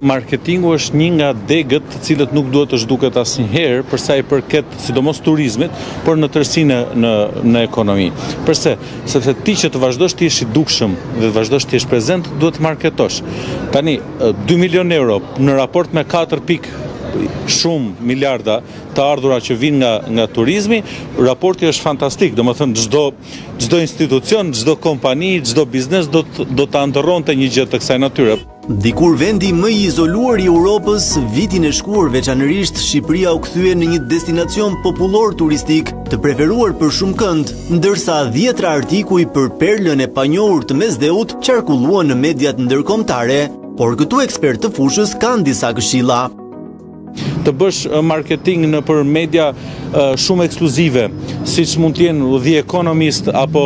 [SPEAKER 8] Marketingu është një nga degët të cilat nuk duhet të zhduket asnjëherë përsa i përket sidomos turizmit, por në tërësi në ekonomi. Përse, sepse ti që të vazhdosh të jesh i dukshëm dhe të vazhdosh të jesh prezent, duhet të marketosh. Tani, 2 milion euro në raport me 4 pikë shumë miliarda, të ardhura që vijnë nga nga turizmi, raporti është fantastik, domethënë çdo çdo institucion, çdo kompani, çdo biznes do të do ta ëndërronte një gjë të kësaj natyre.
[SPEAKER 7] Dikur vendi më i izoluar i Europës, vitin e shkuar veçanërisht Shqipëria u kthye në një destinacion popullor turistik, të preferuar për shumëkënd, ndërsa dhjetra artikuj për perlën e panjohur të Mesdheut qarkulluan në mediat ndërkombëtare. Por këtu ekspertë të fushës kanë disa këshilla.
[SPEAKER 8] Të bësh marketing nëpër media shumë ekskluzive, siç mund të jenë The Economist apo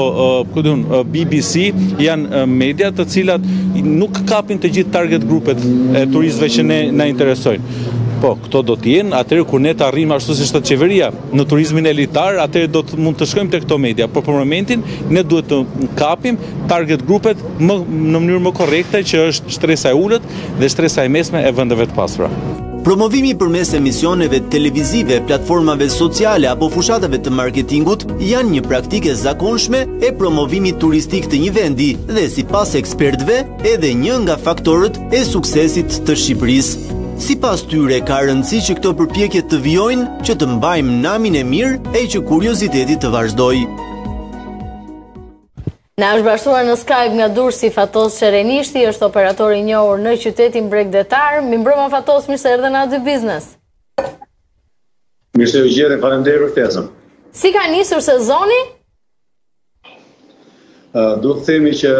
[SPEAKER 8] BBC, janë media të cilat nuk kapin të gjithë target grupet e turistëve që ne na interesojnë. Po, këto do të jenë, atëherë kur ne të arrijmë ashtu siç thotë qeveria në turizmin elitar, atëherë do të mund të shkojmë te këto media, por për momentin ne duhet të kapim target grupet në mënyrë më korrekte që është shtresa e ulët dhe shtresa e mesme e vendeve të pasura.
[SPEAKER 7] Promovimi përmes emisioneve televizive, platformave sociale apo fushatave të marketingut janë një praktikë e zakonshme e promovimit turistik të një vendi dhe sipas ekspertëve edhe një nga faktorët e suksesit të Shqipërisë. Sipas tyre ka rëndësi që këto përpjekje të vijojnë që të mbajmë namin e mirë e që kurioziteti të vazhdojë.
[SPEAKER 1] Na është bashkuar në Skype nga Durrësi Fatos Çerrenishti, është operator i njohur në qytetin bregdetar. Mirëmbrëma Fatos, mirë se erdhe në A2 Biznes.
[SPEAKER 9] Mirë se ju gjeta, faleminderit për ftesën.
[SPEAKER 1] Si ka nisur sezoni?
[SPEAKER 9] Duhet të themi që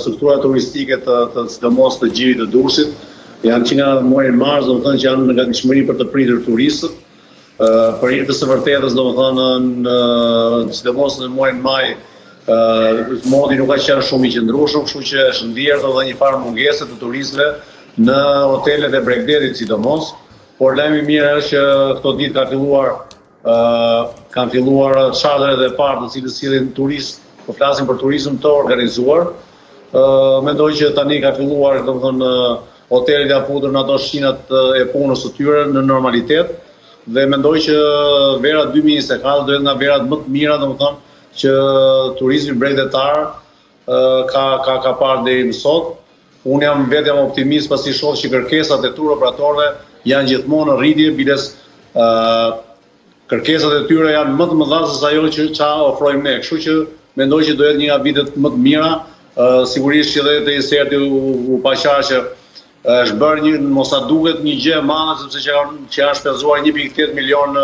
[SPEAKER 9] strukturat turistike të të sidomos të gjirit të Durrësit janë që nga muaji mars, domethënë që janë në gatishmëri për të pritur turistët. Për hir të së vërtetës, domethënë në sidomos në muajin maj moti nuk ka qenë shumë i qëndrueshëm, kështu që është ndier edhe një farë mungese të turistëve në hotelet e bregdetit sidomos, por lajmi i mirë është që këto ditë ka filluar kanë filluar çarterat e parë të cilët sjellin turistë, po flasim për turizëm të organizuar. Mendoj që tani ka filluar domethënë Hotelet janë futur në ato shinat e punës së tyre në normalitet dhe mendoj që vera 2024 do jetë nga verat më të mira, domethënë që turizmi bregdetar ka ka ka parë deri më sot. Unë jam vetë jam optimist pasi shoh që kërkesat e tur operatorëve janë gjithmonë në rritje, biles Kërkesat e tyre janë më të mëdha sesa ajo që ça ofrojmë ne, kështu që mendoj që do jetë një nga vitet më të mira, sigurisht që dhe te inserti u pa qartë që është bërë një mos na duket një gjë e madhe sepse që që janë shpenzuar 1.8 milion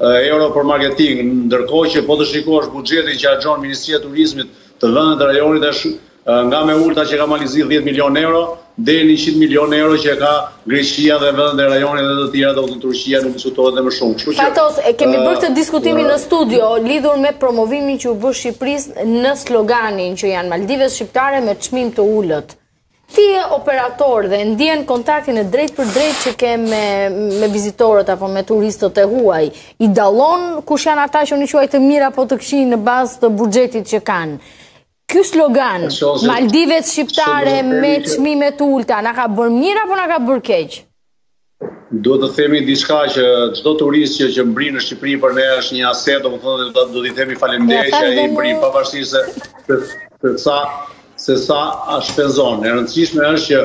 [SPEAKER 9] euro për marketing, ndërkohë që po të shikosh buxhetin që harxhon Ministria e Turizmit Të vendet e rajonit është nga më ulëtat që ka Mali Zi dhjetë milionë euro, deri në njëqind milionë euro që e ka Greqia dhe vendet e rajonit dhe të tjera, domethënë Turqia nuk diskutohet dhe më shumë.
[SPEAKER 1] Kështu që Fatos, e kemi bërë këtë diskutimin në studio lidhur me promovimin që u bë Shqipërisë në sloganin që janë Maldivet shqiptare me çmim të ulët. Ti je operator dhe e ndjen kontaktin e drejtpërdrejtë që ke me me vizitorët apo me turistët e huaj. I dallon kush janë ata që në quaj të mirë apo të këqij në bazë të buxhetit që kanë. Ky slogan, Maldivet shqiptare me çmime të ulëta, na ka bërë mirë apo na ka bërë keq?
[SPEAKER 9] Duhet të themi diçka që çdo turist që që mbërrin në Shqipëri për ne është një aset, domethënë do t'i themi faleminderit që ai mbërrin pavarësisht se se, se sa se sa a shpenzon. E rëndësishme është që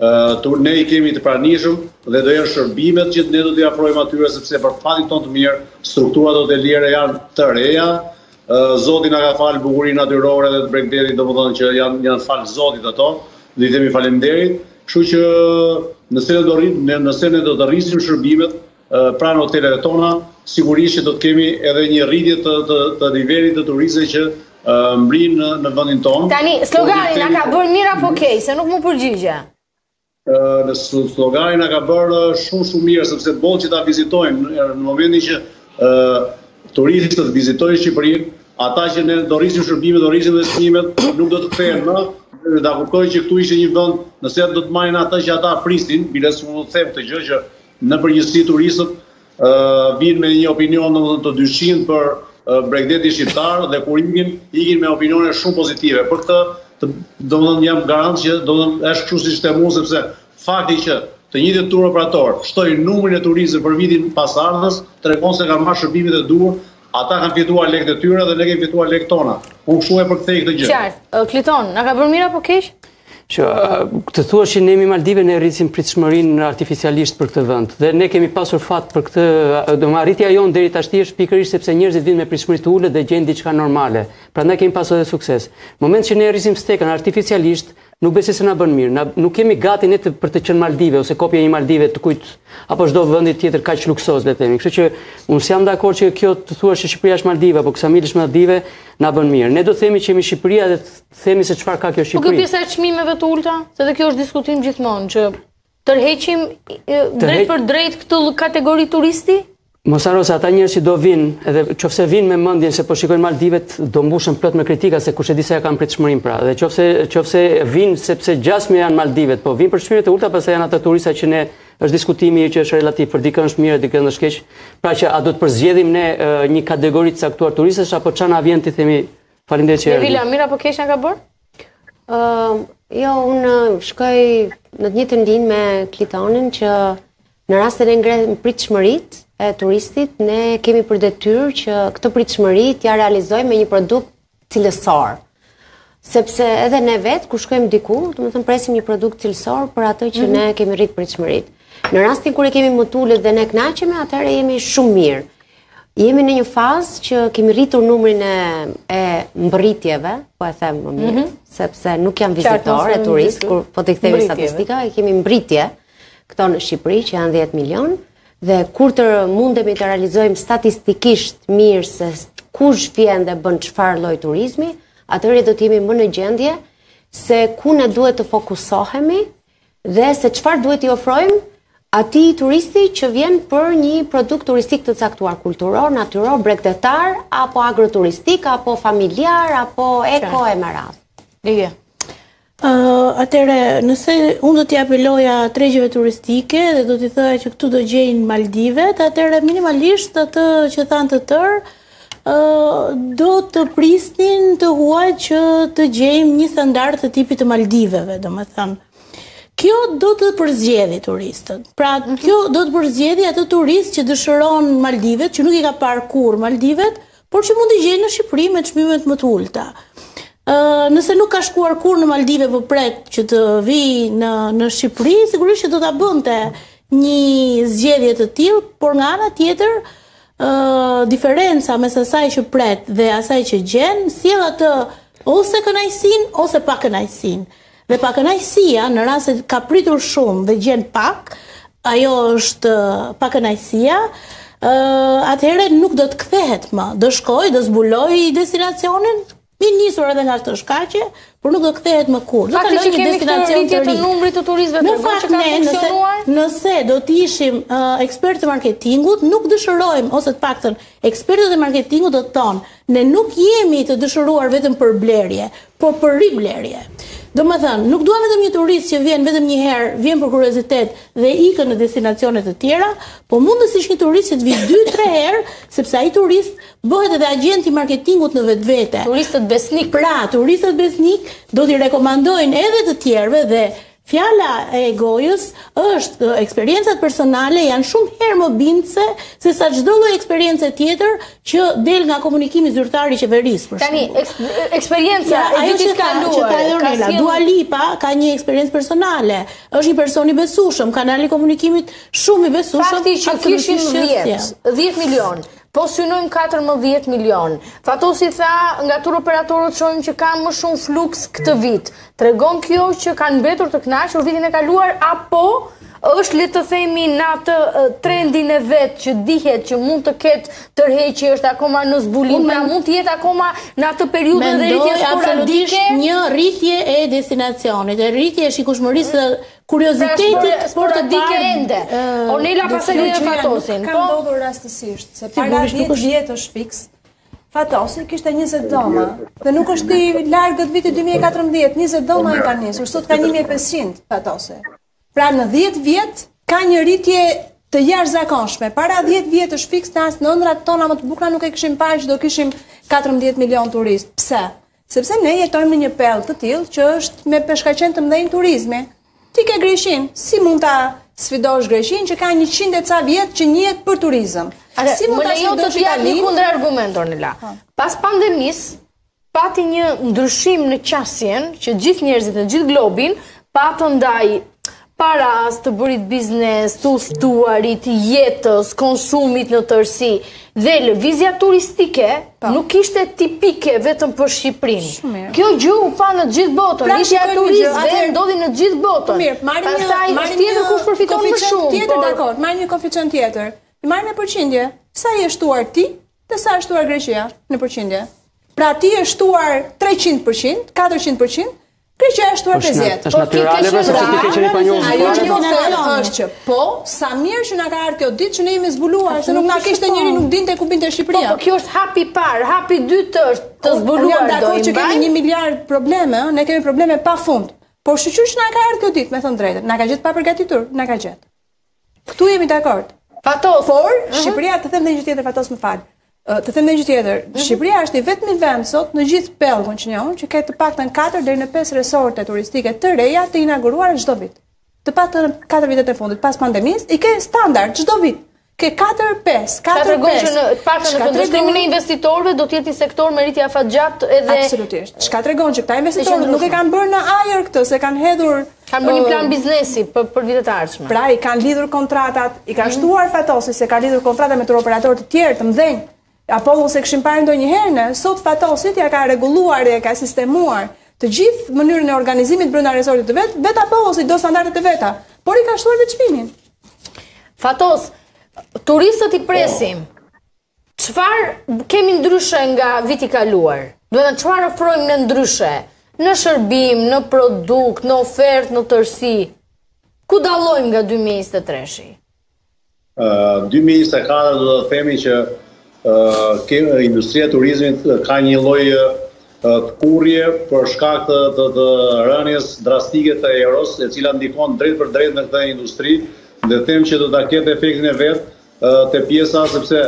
[SPEAKER 9] uh, ne i kemi të pranishëm dhe do jenë shërbimet që ne do t'i ofrojmë atyre sepse për fatin tonë të mirë strukturat hoteliere janë të reja Zoti na ka falë bukuri natyrore dhe bregdet domethënë që janë janë falë Zotit ato dhe i themi faleminderit. Kështu që nëse ne do rrit, ne, nëse ne do të rrisim shërbimet pranë hoteleve tona, sigurisht që do të kemi edhe një rritje të të, të nivelit të turistëve që mbërrijnë në, në vendin tonë.
[SPEAKER 1] Tani, po, slogani na ka bërë mirë apo keq, se nuk m'u përgjigje.
[SPEAKER 9] Ë slogani na ka bërë shumë shumë mirë sepse boll që ta vizitojnë në momentin që turistët vizitojnë Shqipërinë, ata që ne do rrisim shërbimet, do rrisim dhe çmimet, nuk do të kthehen më, dhe ta kuptojnë që këtu ishte një vend, nëse do të marrin atë që ata prisnin, biles mund të them këtë gjë që Në përgjithësi turistët vijnë me një opinion domethënë të dyshimtë për bregdetin shqiptar dhe kur ikin, ikin me opinione shumë pozitive. Për këtë domethënë jam garant që domethënë është kështu siç them unë sepse fakti që të njëjtit tur operator shtojnë numrin e turistëve për vitin pasardhës tregon se kanë marrë shërbimin e duhur ata kanë fituar lekët e tyre dhe ne kemi fituar lekët tona. Unë kështu e përkthej këtë gjë.
[SPEAKER 1] Qartë. Kliton, na ka bërë mirë apo keq?
[SPEAKER 3] Që të thua që ne jemi Maldive ne rrisim pritshmërinë artificialisht për këtë vënd. Dhe ne kemi pasur fat për këtë, domethënë rritja jonë deri tashti është pikërisht sepse njërzit vijnë me pritshmëri të ulët dhe gjejnë diçka normale. Pra ndaj kemi pasur edhe sukses. Momentin që ne rrisim stekën artificialisht, nuk besoj se na bën mirë. Na, nuk jemi gati ne të, për të qenë Maldive, ose kopje e Maldiveve të kujt, apo çdo vëndi tjetër kaq luksoz, le të themi. Kështu që, unë s'jam dakor që kjo të thua që Shqipëria është Maldive, apo Ksamili është Maldive, na bën mirë. Ne do themi që jemi Shqipëria dhe Themi se çfarë ka kjo Shqipëri. Po
[SPEAKER 1] kjo pjesa e çmimeve të ulta, se dhe kjo është diskutim gjithmonë që tërheqim drejtpërdrejt këtë kategori turisti?
[SPEAKER 3] Mos harro se ata njerëz që do vijnë, edhe qoftë se vijnë me mendjen se po shikojnë Maldivet, do mbushen plot me kritika se kush e di sa e kanë pritshmërinë pra. Dhe qoftë se qoftë se vijnë sepse gjasme janë Maldivet, po vijnë për çmime të ulta, pastaj janë ata turista që ne është diskutimi që është relativ për dikën është mirë, dikën është keq. Pra që a do të përzgjedhim ne një kategori të caktuar turistësh apo ça na vjen t'i themi Faleminderit që
[SPEAKER 1] erdhi. Nevila, mirë apo keq na ka bër?
[SPEAKER 6] Ë, uh, jo, unë shkoj në të njëjtën linjë me Klitonin që në rast se ne ngremë pritshmëritë e turistit, ne kemi për detyrë që këtë pritshmëri t'ja realizojmë me një produkt cilësor. Sepse edhe ne vet kur shkojmë diku, domethënë presim një produkt cilësor për atë që mm -hmm. ne kemi rrit pritshmëritë. Në rastin kur e kemi më të ulët dhe ne kënaqemi, atëherë jemi shumë mirë. Jemi në një fazë që kemi rritur numrin e, e mbërritjeve, po e them më mirë, mm -hmm. sepse nuk janë vizitorë e turistë, po t'i kthehemi statistikave, i kemi mbërritje këto në Shqipëri që janë 10 milionë, dhe kur të mundemi të realizojmë statistikisht mirë se kush vjen dhe bën çfarë lloj turizmi, atëherë do të jemi më në gjendje se ku ne duhet të fokusohemi Dhe se çfarë duhet t'i ofrojmë atij turisti që vjen për një produkt turistik të caktuar, kulturor, natyror, bregdetar, apo agroturistik, apo familjar, apo eko e me
[SPEAKER 1] radhë. Dhe jo.
[SPEAKER 5] Atere, nëse unë do t'i apeloja tregjeve turistike dhe do t'i thoja që këtu do gjejnë Maldivet, atere minimalisht atë që thanë të tërë, do të prisnin të huaj që të gjejmë një standard të tipit të Maldiveve, domethënë. Kjo do të përzgjedhi turistët. Pra, mhm. kjo do të përzgjedhi atë turist që dëshiron Maldivet, që nuk i ka parë kurrë Maldivet, por që mund t'i gjejë në Shqipëri me çmimet më të ulta. Nëse nuk ka shkuar kurrë në Maldive po pret që të vijë në, në Shqipëri, sigurisht që do ta bënte një zgjedhje të tillë, por nga ana tjetër, diferenca mes asaj që pret dhe asaj që gjen, sjell atë ose kënaqësinë ose pakënaqësinë. Dhe pakënaqësia, në rast se ka pritur shumë dhe gjen pak, ajo është pakënaqësia, atëherë nuk do të kthehet më. Do shkojë, do zbulojë destinacionin, Mirë nisur edhe nga këto shkaqe, por nuk do kthehet më kurrë.
[SPEAKER 1] Do të lënë një destinacion të ri. Në numrit të turistëve të që kanë funksionuar.
[SPEAKER 5] Nëse do të ishim ekspertë të marketingut, nuk dëshirojmë ose të paktën ekspertët e marketingut do të thonë, ne nuk jemi të dëshiruar vetëm për blerje, por për riblerje. Domethënë, nuk dua vetëm një turist që vjen vetëm një herë, vjen për kuriozitet dhe ikën në destinacione të tjera, po mundësisht një turist që të vijë 2-3 herë, sepse ai turist Bëhet edhe agjent i marketingut në vetvete.
[SPEAKER 1] Turistët besnikë.
[SPEAKER 5] Pra, turistët besnikë do t'i rekomandojnë edhe të tjerëve dhe Fjala e gojës është eksperiencat personale janë shumë herë më bindëse se sa çdo lloj eksperience tjetër që del nga komunikimi zyrtar i qeverisë për
[SPEAKER 1] Tani eksperienca
[SPEAKER 5] e saj,
[SPEAKER 1] e ajo që ka që
[SPEAKER 5] ka Ornela, Dua Lipa ka një eksperiencë personale. Është një person i besueshëm, kanali i komunikimit shumë i besueshëm.
[SPEAKER 1] Fakti që kishin 10, 10 milionë. Po synojmë katërmbëdhjetë milionë. Fatosi tha, Nga turoperatorët shohim që ka më shumë fluks këtë vit. Tregon kjo që kanë mbetur të kënaqur vitin e kaluar, apo është le të themi në atë trendin e vet që dihet që mund të ketë tërheqje, është akoma në zbulim, pra mund të jetë akoma në atë periudhë edhe rritje sporadike?
[SPEAKER 5] Një rritje e destinacionit, e rritje e shikueshmërisë kuriozitetit
[SPEAKER 1] për të ditur ende. Ornela, pastaj dhe Fatosin.
[SPEAKER 4] Ka po. ndodhur rastësisht se para 10 vjetësh fiks Fatosi kishte 20 doma dhe nuk është i largët viti 2014, 20 doma e ka nisur, sot ka 1500 Fatosi. Pra në 10 vjet ka një rritje të jashtëzakonshme. Para 10 vjetësh fiks as në ëndrrat tona më të bukura nuk e kishim parë që do kishim 14 milion turistë. Pse? Sepse ne jetojmë në një pellg të tillë që është me peshkaqenë të mëdhenj turizmi. Ti ke Greqinë, si mund ta sfidosh Greqinë që ka 100 e ca vjet që njihet për turizëm?
[SPEAKER 1] A si mund ta sfidosh të jap një kundërargument Ornela? Po. Pas pandemisë pati një ndryshim në qasjen që gjithë njerëzit në gjithë globin patën ndaj Parasë, të bërit biznes, të udhëtuarit, jetës, konsumit në tërësi. Dhe lëvizja turistike po. nuk ishte tipike vetëm për Shqipërinë. Kjo gjë u pa në gjithë botën. Pra, lëvizja turistike ndodhi në gjithë botën.
[SPEAKER 4] Mirë, marrim një
[SPEAKER 1] koeficient
[SPEAKER 4] tjetër, po. dakord, marrim një koeficient tjetër. E marrim në përqindje. Sa je shtuar ti dhe sa është shtuar Greqia në përqindje? Pra ti je shtuar 300%, 400%, Greqia është shtuar 20.
[SPEAKER 3] Është natyrale sepse ti ke qenë e panjohur.
[SPEAKER 4] Ajo që po them është që po, sa mirë që na ka ardh kjo ditë që ne jemi zbuluar, se nuk na njihte njeri, nuk dinte ku binte Shqipëria.
[SPEAKER 1] Po, po kjo është hapi i parë, hapi i dytë është të zbuluar
[SPEAKER 4] dakord që kemi 1 miliard probleme, ne kemi probleme pa fund. Por shyqyr që na ka ardh kjo ditë, me thënë të drejtën, na ka gjetë papërgatitur, na ka gjetë. Këtu jemi dakord.
[SPEAKER 1] Fatos.
[SPEAKER 4] Por, Shqipëria, të them dhe një gjë tjetër, Fatos më fal. Të them dhe një gjë tjetër, mhm. Shqipëria është i vetmi vend sot në gjithë pellgun që njohim, që ke të paktën 4 deri në 5 resorte turistike të reja të inaguruara çdo vit. Të paktën 4 vitet e fundit, pas pandemisë, i ke standard çdo vit. Ke 4 5, 4 5.
[SPEAKER 1] Që të paktën në këndvështrimin e investitorëve do të jetë një sektor me rritje afatgjatë edhe
[SPEAKER 4] Absolutisht. Çka tregon që këta investitorë nuk e kanë bërë në ajër këtë, se kanë hedhur
[SPEAKER 1] Kanë bërë një plan biznesi për, për vitet e ardhshme.
[SPEAKER 4] Pra, i kanë lidhur kontratat, i ka mhm. shtuar Fatosi se ka lidhur kontratat me tur operatorë të tjerë të mëdhenj, Apollo s'e kishim parë ndonjëherë ne, sot Fatosit ia ka rregulluar dhe ia ka sistemuar të gjithë mënyrën e organizimit brenda resortit të vet, vetë Apollo se i do standardet të veta, por i ka shtuar dhe çmimin.
[SPEAKER 1] Fatos, turistët i presim. Çfarë kemi ndryshe nga viti i kaluar? Do të çfarë ofrojmë ne ndryshe? Në shërbim, në produkt, në ofertë, në tërësi. Ku dallojmë nga 2023-shi?
[SPEAKER 9] Uh, 2024 do të themi që uh, industria e turizmit ka një lloj tkurrje për shkak të, të, të rënies drastike të euros, e cila ndikon drejtpërdrejt në këtë industri, dhe them që do ta ketë efektin e vet te pjesa sepse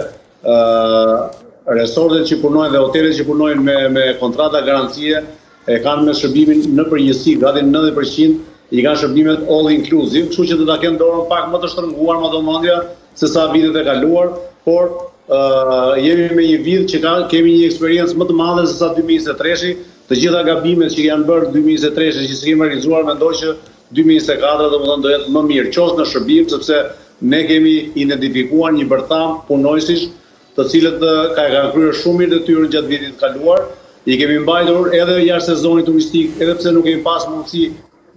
[SPEAKER 9] resortet që punojnë dhe hotelet që punojnë me me kontrata garancie e kanë me shërbimin në përgjithësi gati në 90% i kanë shërbimet all inclusive, kështu që do ta kenë dorën pak më të shtrënguar ma do mendja se sa vitet e kaluara, por uh, jemi me një vit që ka, kemi një eksperiencë më të madhe se sa 2023-shi, të gjitha gabimet që janë bërë 2023-shi që s'i kemi realizuar mendoj që Dy mijë e njëzet e katër domethënë do jetë më mirë qoftë në shërbim sepse ne kemi identifikuar një bërthamë punonjësish të cilët ka e kanë kryer shumë mirë detyrën gjatë vitit të kaluar, i kemi mbajtur edhe jashtë sezonit turistik edhe pse nuk kemi pas mundësi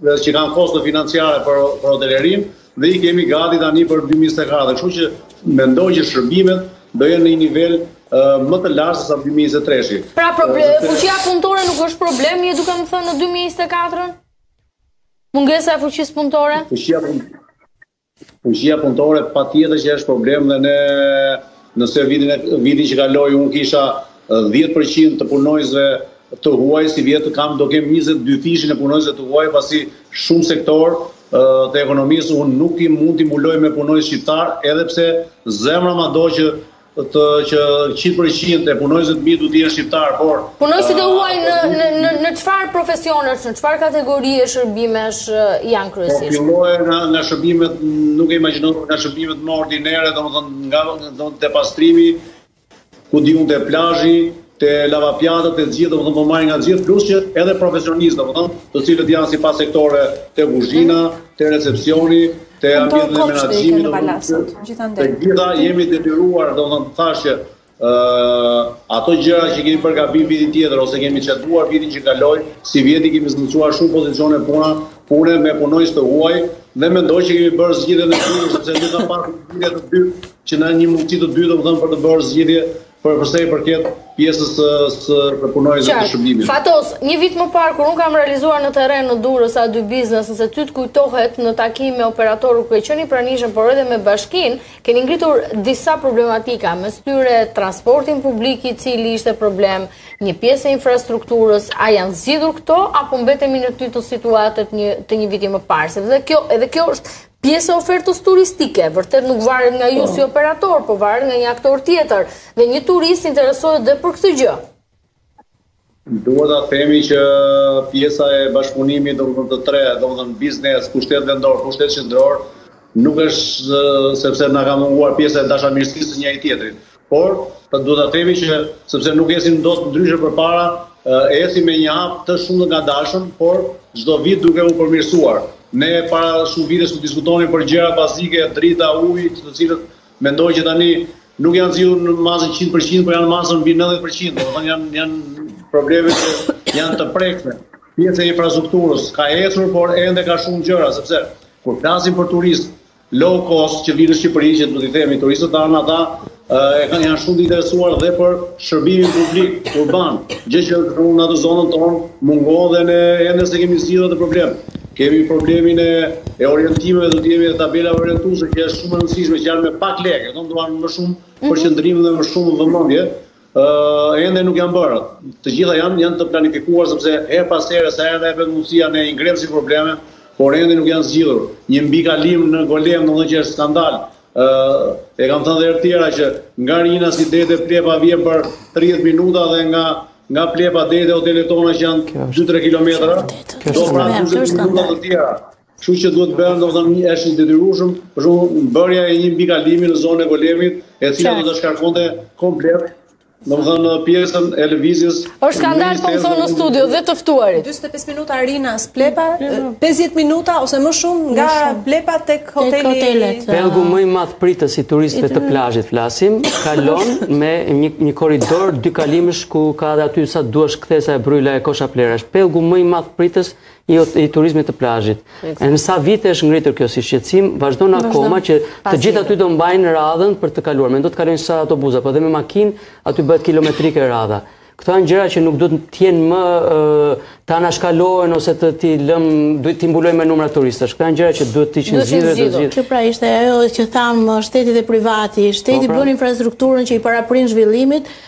[SPEAKER 9] dhe që kanë kosto financiare për për hotelerinë dhe i kemi gati tani për dy mijë e njëzet e katër. Kështu që mendoj që shërbimet do jenë në një nivel më të lartë se sa dy mijë e njëzet e tre-shi.
[SPEAKER 1] Pra fuqia punëtore nuk është problem, je duke më thënë në dy mijë e njëzet e katër-ën? Mungesa e fuqisë punëtore?
[SPEAKER 9] Fuqia punëtore Fuqia punëtore patjetër që është problem dhe ne nëse vitin, vitin që kaloi unë kisha 10% të punonjësve të huaj, sivjet kam do kem dyfishin e punonjësve të huaj, pasi shumë sektorë të ekonomisë unë nuk mund t'i mbuloj me punonjës shqiptarë, edhe pse zemra ma do që të që 100% e punonjësve të mi të jenë shqiptarë, por...
[SPEAKER 1] Punonjësit e huaj në, në, në, në çfarë profesionesh, në çfarë kategorie shërbimesh janë
[SPEAKER 9] po,
[SPEAKER 1] kryesisht?
[SPEAKER 9] Po, filloj nga, nga shërbimet, nuk e imagjinon nga shërbimet më ordinere, domethënë, nga dhe te pastrimi, ku di unë te plazhi, te lavapjatët, të gjithë, domethënë, po marr nga të gjithë, plus që edhe profesionistë, domethënë, të cilët janë sipas sektorëve te guzhina, mhm. te recepsioni, Te ambienti dhe
[SPEAKER 4] menaxhimi do
[SPEAKER 9] të
[SPEAKER 4] thotë te
[SPEAKER 9] të gjitha jemi detyruar domethënë të thashë që ato gjëra që kemi bërë gabim vitin tjetër ose kemi çeduar vitin që kaloi, sivjet i kemi zëvendësuar shumë pozicione puna, pune me punonjës të huaj dhe mendoj që kemi bërë zgjidhjen e duhur sepse nuk ka pasur zgjidhje të dytë që na një mundësi të dytë domethënë për të bërë zgjidhje Përsa i përket pjesës së punonjësve të shërbimit.
[SPEAKER 1] Qartë. Fatos, një vit më parë kur unë kam realizuar në terren në Durrës A2 Business, nëse ty të kujtohet në takim me operatorët ku ke qenë i pranishëm por edhe me bashkinë, keni ngritur disa problematika, mes tyre transportin publik i cili ishte problem, një pjesë e infrastrukturës, a janë zgjidhur këto apo mbetemi në të njëjtën situatë të një viti më parë, sepse edhe kjo është Pjesë e ofertës turistike, vërtet nuk varet nga ju po. si operator, po varet nga një aktor tjetër, dhe një turist interesohet dhe për këtë gjë.
[SPEAKER 9] Duhet ta themi që pjesa e bashkëpunimit domethënë të tre, domethënë biznes, pushtet vendor, pushtet qendror, nuk është sepse na ka munguar pjesa e dashamirësisë së njëri tjetrit. Por, duhet ta themi që sepse nuk ecim dot ndryshe përpara, ecim me një hap shumë të ngadalshëm, por çdo vit duke u përmirësuar. Ne para shumë vitesh të diskutonim për gjëra bazike, drita, uji, të cilat mendoj që tani nuk janë zgjidhur në masën njëqind për qind, por janë në masën mbi nëntëdhjetë për qind, domethënë janë janë probleme që janë të prekshme. Pjesa e infrastrukturës ka ecur, por ende ka shumë gjëra, sepse kur flasim për turistë, Low cost që vijnë në Shqipëri që do t'i themi turistët tanë ata janë shumë të interesuar dhe për shërbimin publik urban, gjë që në atë zonën tonë mungon dhe ne ende s'e kemi zgjidhur atë problem. Kemi problemin e e orientimeve domethënë edhe tabela orientuese që është shumë e rëndësishme që janë me pak lekë, ato duan më shumë përqendrim dhe më shumë vëmendje. Ende nuk janë bërë. Të gjitha janë janë të planifikuar sepse herë pas here sa herë na jepet mundësia ne i ngremë si probleme, por ende nuk janë zgjidhur. Një mbikalim në Golem, domethënë që është skandal. Ë e kam thënë dhe herë tjera që nga Rina si deri te Plepa vijnë për 30 minuta dhe nga nga Plepa deri te hotelet tona që janë 2-3 kilometra, do pra 40 minuta të tjera. Kështu që duhet bërë domethënë një është i detyrueshëm për shembull bërja e një mbikalimi në zonën e Golemit, e cila do të shkarkonte komplet domethënë pjesën e lëvizjes.
[SPEAKER 1] Është skandal po më thonë në studio dhe të ftuarit.
[SPEAKER 4] 45 minuta Rinas Plepa, 50 minuta ose më shumë nga Plepa tek hoteli.
[SPEAKER 3] Pelgu më i madh pritës i turistëve të plazhit flasim, kalon me një një korridor dy kalimësh ku ka edhe aty sa duash kthesa e bryla e kosha plerash. Pelgu më i madh pritës jo i turizmit të plazhit. E në sa vite është ngritur kjo si shqetësim, vazhdon akoma që të gjithë aty do mbajnë radhën për të kaluar. Mendo të kalojnë sa autobuza, po dhe me makinë aty bëhet kilometrike radha. Këto janë gjëra që nuk duhet të jenë më të anashkalohen ose t'i lëmë, t'i mbulojmë me numra turistësh. Këto janë gjëra që duhet të ishin zgjidhur dje.
[SPEAKER 5] Kjo pra ishte ajo që thamë shteti dhe privati. Shteti
[SPEAKER 3] po, pra.
[SPEAKER 5] bën infrastrukturën që i paraprin zhvillimit,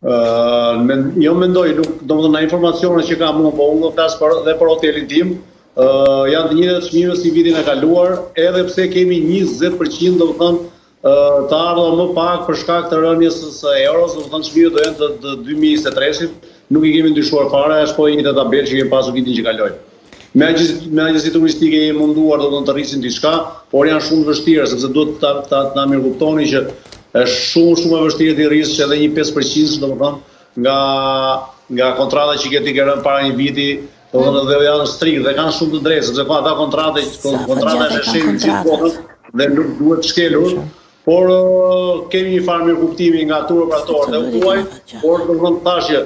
[SPEAKER 3] Jo
[SPEAKER 9] mendoj, domethënë nga informacionet që kam unë, po unë flas për dhe për hotelin tim, janë të njëjtat çmime si vitin e kaluar, edhe pse kemi 20% domethënë të ardhur më pak për shkak të rënies së euros, domethënë çmimet do jenë të 2023-shit, nuk i kemi ndryshuar fare, është po e njëjta tabelë që kemi pasur vitin që kaloi. Me agjencitë, me agjencitë turistike jemi munduar domethënë të rrisim diçka, por janë shumë të vështirë sepse duhet të të na mirëkuptoni që është shumë shumë e vështirë t'i rrisësh edhe një pesëpërqindësh, domethënë nga nga kontrata që ke ti ke bërë para një viti, domethënë dhe janë strikt dhe kanë shumë të drejtë sepse po ata kontrata është
[SPEAKER 5] kontratë
[SPEAKER 9] në gjithë botën dhe nuk duhet shkelur. Por kemi një farë mirëkuptimi nga turoperatorët e huaj, por domethënë thashë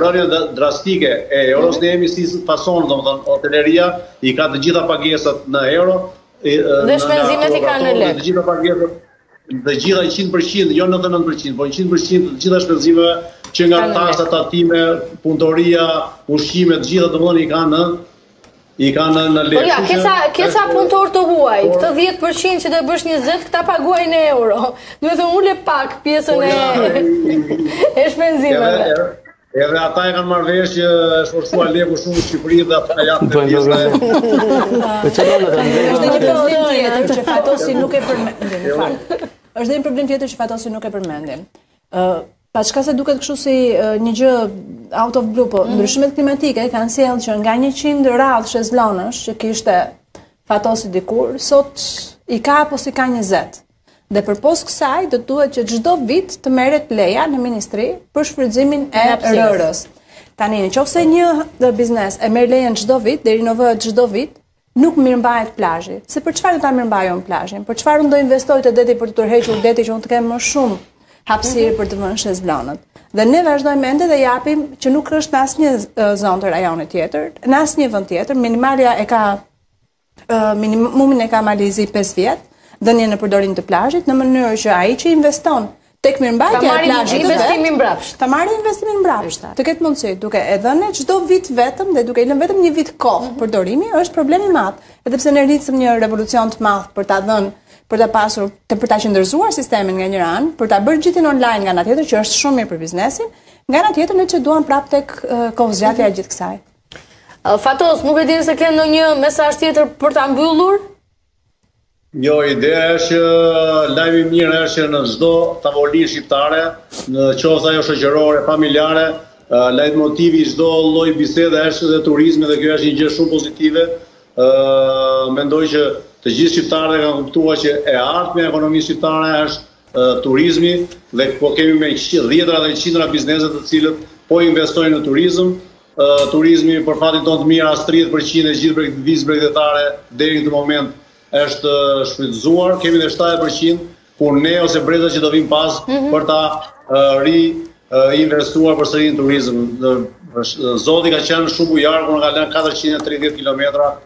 [SPEAKER 9] rënia drastike e euros ne jemi si fason domethënë hoteleria i ka të gjitha pagesat në euro
[SPEAKER 1] dhe shpenzimet i ka në lekë.
[SPEAKER 9] Të gjitha pagesat të gjitha 100%, jo 99%, por 100% të gjitha shpenzimeve që nga taksat, tatime, punëtoria, ushqimet, të gjitha domethënë i ka në I ka në në lekë.
[SPEAKER 1] Po
[SPEAKER 9] ja,
[SPEAKER 1] ke sa ke sa punëtor të huaj. Këtë 10% që do të bësh 20, këta paguaji në euro. Domethënë ule pak pjesën
[SPEAKER 9] po
[SPEAKER 1] e e shpenzimeve.
[SPEAKER 9] Edhe ata e kanë marrë vesh që është forcuar leku shumë në Shqipëri dhe ata ka japë
[SPEAKER 3] të
[SPEAKER 9] pjesë.
[SPEAKER 3] Po çfarë do të thotë?
[SPEAKER 4] Është një problem tjetër që fatosi nuk e përmendin. Është një problem tjetër që fatosi nuk e përmendin. Paçka se duket kështu si një gjë out of blue, po mhm. ndryshimet klimatike kanë sjellë që nga 100 radhë shezlongësh që kishte Fatosi dikur, sot i ka apo s'i ka 20. Dhe përpos kësaj do duhet që çdo vit të merret leja në ministri për shfrytëzimin e rërës. Tani në qoftë se një biznes e merr lejen çdo vit, dhe rinovohet çdo vit, Nuk mirëmbahet plazhi. Se për çfarë do ta mirëmbajë unë plazhin? Për çfarë unë do investoj të deti për të tërhequr deti që unë të kem më shumë hapësirë për të vënë shezlongët? Dhe ne vazhdojmë ende dhe japim që nuk është në asnjë zonë të rajonit tjetër, në asnjë vend tjetër, minimalja e ka minimumin e ka Mali i Zi 5 vjet, dhënien në përdorim të plazhit në mënyrë që ai që investon tek mirëmbajtja e plazhit ta marri
[SPEAKER 1] investimin mbrapsht.
[SPEAKER 4] Ta marri investimin mbrapsht. Të ketë mundësi duke e dhënë çdo vit vetëm dhe duke i lënë vetëm një vit kohë mhm. përdorimi është problem i madh. Edhe pse ne rritëm një revolucion të madh për ta dhënë për ta pasur të për ta qëndërzuar sistemin nga njëra anë, për ta bërë gjithin online nga ana tjetër që është shumë mirë për biznesin, nga ana tjetër ne ceduam prapë tek kohëzgjatja e mhm. gjithë kësaj.
[SPEAKER 1] Fatos, nuk e di nëse ke ndonjë mesazh tjetër për ta mbyllur?
[SPEAKER 9] Jo, ideja është që lajmi i mirë është që në çdo tavolinë shqiptare, në qoftë ajo shoqërore, familjare, lajtmotivi i çdo lloj bisede është dhe turizmi dhe kjo është një gjë shumë pozitive. Ë mendoj që të gjithë shqiptarët e kanë kuptuar që e ardhmja e ekonomisë shqiptare është turizmi dhe po kemi me dhjetëra dhe qindra biznese të cilët po investojnë në turizëm Turizmi për fatin tonë të mirë as tridhjetë për qind e gjithë vijës bregdetare deri në këtë moment është shfrytëzuar, kemi dhe shtatëdhjetë për qind për ne ose brezat që do vijnë pas për ta riinvestuar përsëri në turizëm. Zoti ka qenë shumë bujar kur na ka lënë
[SPEAKER 4] katërqind e
[SPEAKER 1] tridhjetë
[SPEAKER 4] kilometra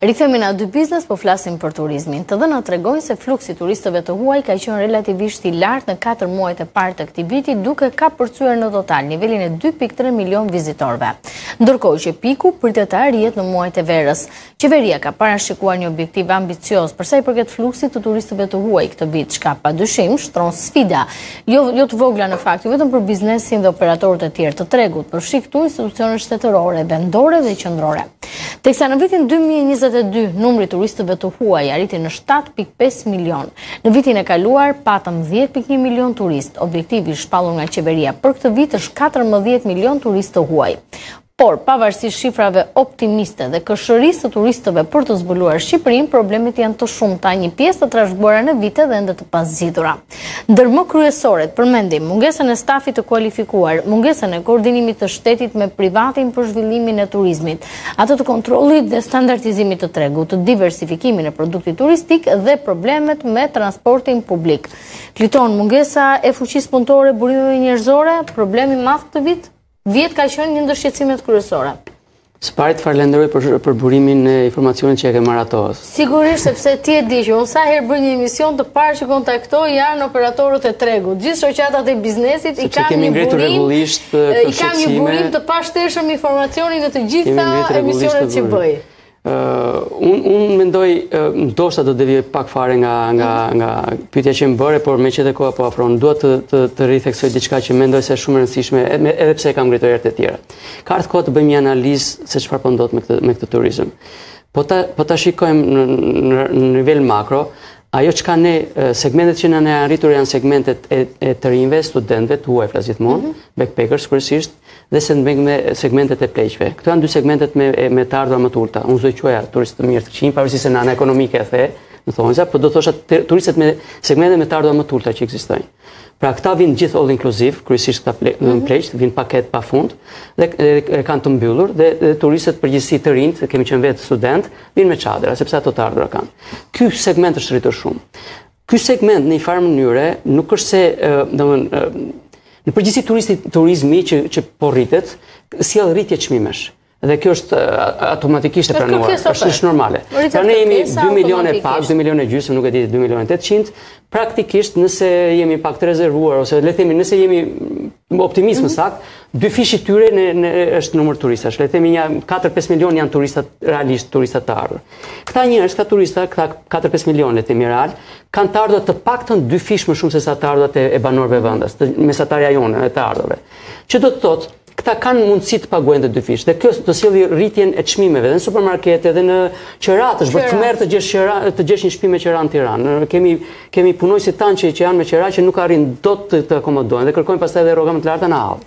[SPEAKER 1] Rikthehemi në A2 Biznes, po flasim për turizmin. Të dhënat tregojnë se fluksi i turistëve të huaj ka qenë relativisht i lartë në 4 muajt e parë të këtij viti, duke kapërcyer në total nivelin e 2.3 milion vizitorëve. Ndërkohë që piku pritet të arrihet në muajt e verës. Qeveria ka parashikuar një objektiv ambicioz për sa i përket fluksit të turistëve të huaj këtë vit, çka padyshim shtron sfida Jo, jo të vogla në fakt, jo vetëm për biznesin dhe operatorët e tjerë të tregut, përfshi këtu institucionet shtetërore, vendore dhe qendrore. Teksa në vitin 2022 numri i turistëve të huaj arriti në 7.5 milion. Në vitin e kaluar patëm 10.1 milion turistë. Objektivi i shpallur nga qeveria për këtë vit është 14 milion turistë të huaj. Por, pavarësisht shifrave optimiste dhe kërshërisë së turistëve për të zbuluar Shqipërinë, problemet janë të shumta, një pjesë të trashëguara në vite dhe ende të pazgjidhura. Ndër më kryesoret, përmendim mungesën e stafit të kualifikuar, mungesën e koordinimit të shtetit me privatin për zhvillimin e turizmit, atë të kontrollit dhe standardizimit të tregut, diversifikimin e produktit turistik dhe problemet me transportin publik. Kliton mungesa e fuqisë punëtore, burimeve njerëzore, problem i madh këtë vit? Vjet ka qenë një ndër shqetësimet kryesore.
[SPEAKER 3] Së pari të falënderoj për, për burimin e informacionit që e ke marrë ato.
[SPEAKER 1] Sigurisht, sepse ti e di që unë sa herë bëj një emision të parë që kontaktoj janë operatorët e tregut. Gjithë shoqatat e biznesit i kam një burim, rregullisht, i kam një burim të pashtershëm informacioni në të gjitha emisionet që bëj.
[SPEAKER 3] Unë unë mendoj, ndoshta do të devijoj pak fare nga, nga, mhm. nga pyetja që më bëre, por meqë dhe koha po afron, dua të, të, të ritheksoj diçka që mendoj se është shumë e rëndësishme, edhe pse e kam ngritur herë të tjera. Ka ardhë koha të bëjmë një analizë se çfarë po ndodh me këtë, me këtë turizëm. Po ta, po ta shikojmë në, në, në nivel makro, ajo çka ne, segmentet që në ne janë rritur janë segmentet e, e të rinjve, studentëve, të huaj flas gjithmonë, mm -hmm. backpackers kryesisht, dhe segme segmentet e pleqve. Këto janë dy segmentet me, me të ardhura më të ulta. Unë s'do quaja turistë të mirë të këqinj, parësi se në anë ekonomike e the, në thonjëza, por po do të thosha turistët me segmentet me të ardhura më të ulta që ekzistojnë. Pra këta vijnë gjithë all inclusive, kryesisht këta pleq, mm -hmm. vijnë paketë pa fund, dhe e kanë të mbyllur, dhe, dhe turistët në përgjithësi të rinjtë, kemi qenë vetë studentë, vijnë me çadra, sepse ato të ardhura kanë. Ky segment është rritur shumë. Ky segment në një farë mënyre nuk është se, domethënë, në përgjithësi turisti turizmi që që po rritet, sjell rritje çmimesh. Dhe kjo është automatikisht e pranuar, është është normale. Pra ne jemi 2 milionë e pak, 2 milionë e gjysmë, nuk e di 2 milionë e 800, praktikisht nëse jemi pak të rezervuar ose le të themi nëse jemi më optimistë mm -hmm. saktë, dyfishi i tyre në, në është numër turistash. Le të themi një 4-5 milionë janë turista realisht turista të ardhur. Këta njerëz, këta turista, këta 4-5 milionë realë, kanë të ardhura të paktën dyfish më shumë se sa të ardhurat e banorëve vendas, të mesatarja jonë e të ardhurave. Që do të thotë, këta kanë mundësi të paguajnë dyfish. Dhe kjo do sjelli rritjen e çmimeve dhe në supermarkete dhe në qeratë, është bërë tmerr të gjesh qera, të gjesh një shtëpi me qera në Tiranë. Kemi kemi punonjësit tanë që, që janë me qera që nuk arrijnë dot të, të akomodohen dhe kërkojnë pastaj edhe rroga më të larta në hall.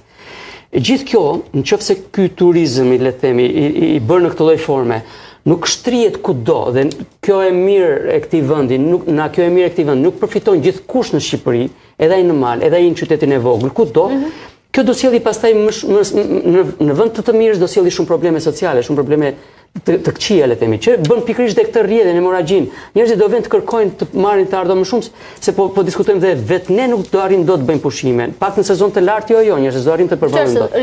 [SPEAKER 3] E gjithë kjo, në qoftë se ky turizëm, i le themi, i bërë në këtë lloj forme, nuk shtrihet kudo, dhe kjo e mirë e këtij vendi, nga kjo e mirë e këtij vendi, nuk përfiton gjithkush në Shqipëri, edhe ai në mal, edhe ai në qytetin e vogël, kudo, mhm. kjo do sjelli pastaj në vend të të mirës, do sjelli shumë probleme sociale, shumë probleme të, të këqija, le themi, që bën pikërisht dhe këtë rrjedhjen hemorragjin. Njerëzit do venë të kërkojnë të marrin të ardhme më shumë se po po diskutojmë dhe vetë ne nuk do arrim dot të bëjmë pushime. Pak në sezon të lartë jo jo, njerëzit do arrijnë të përballojnë dot.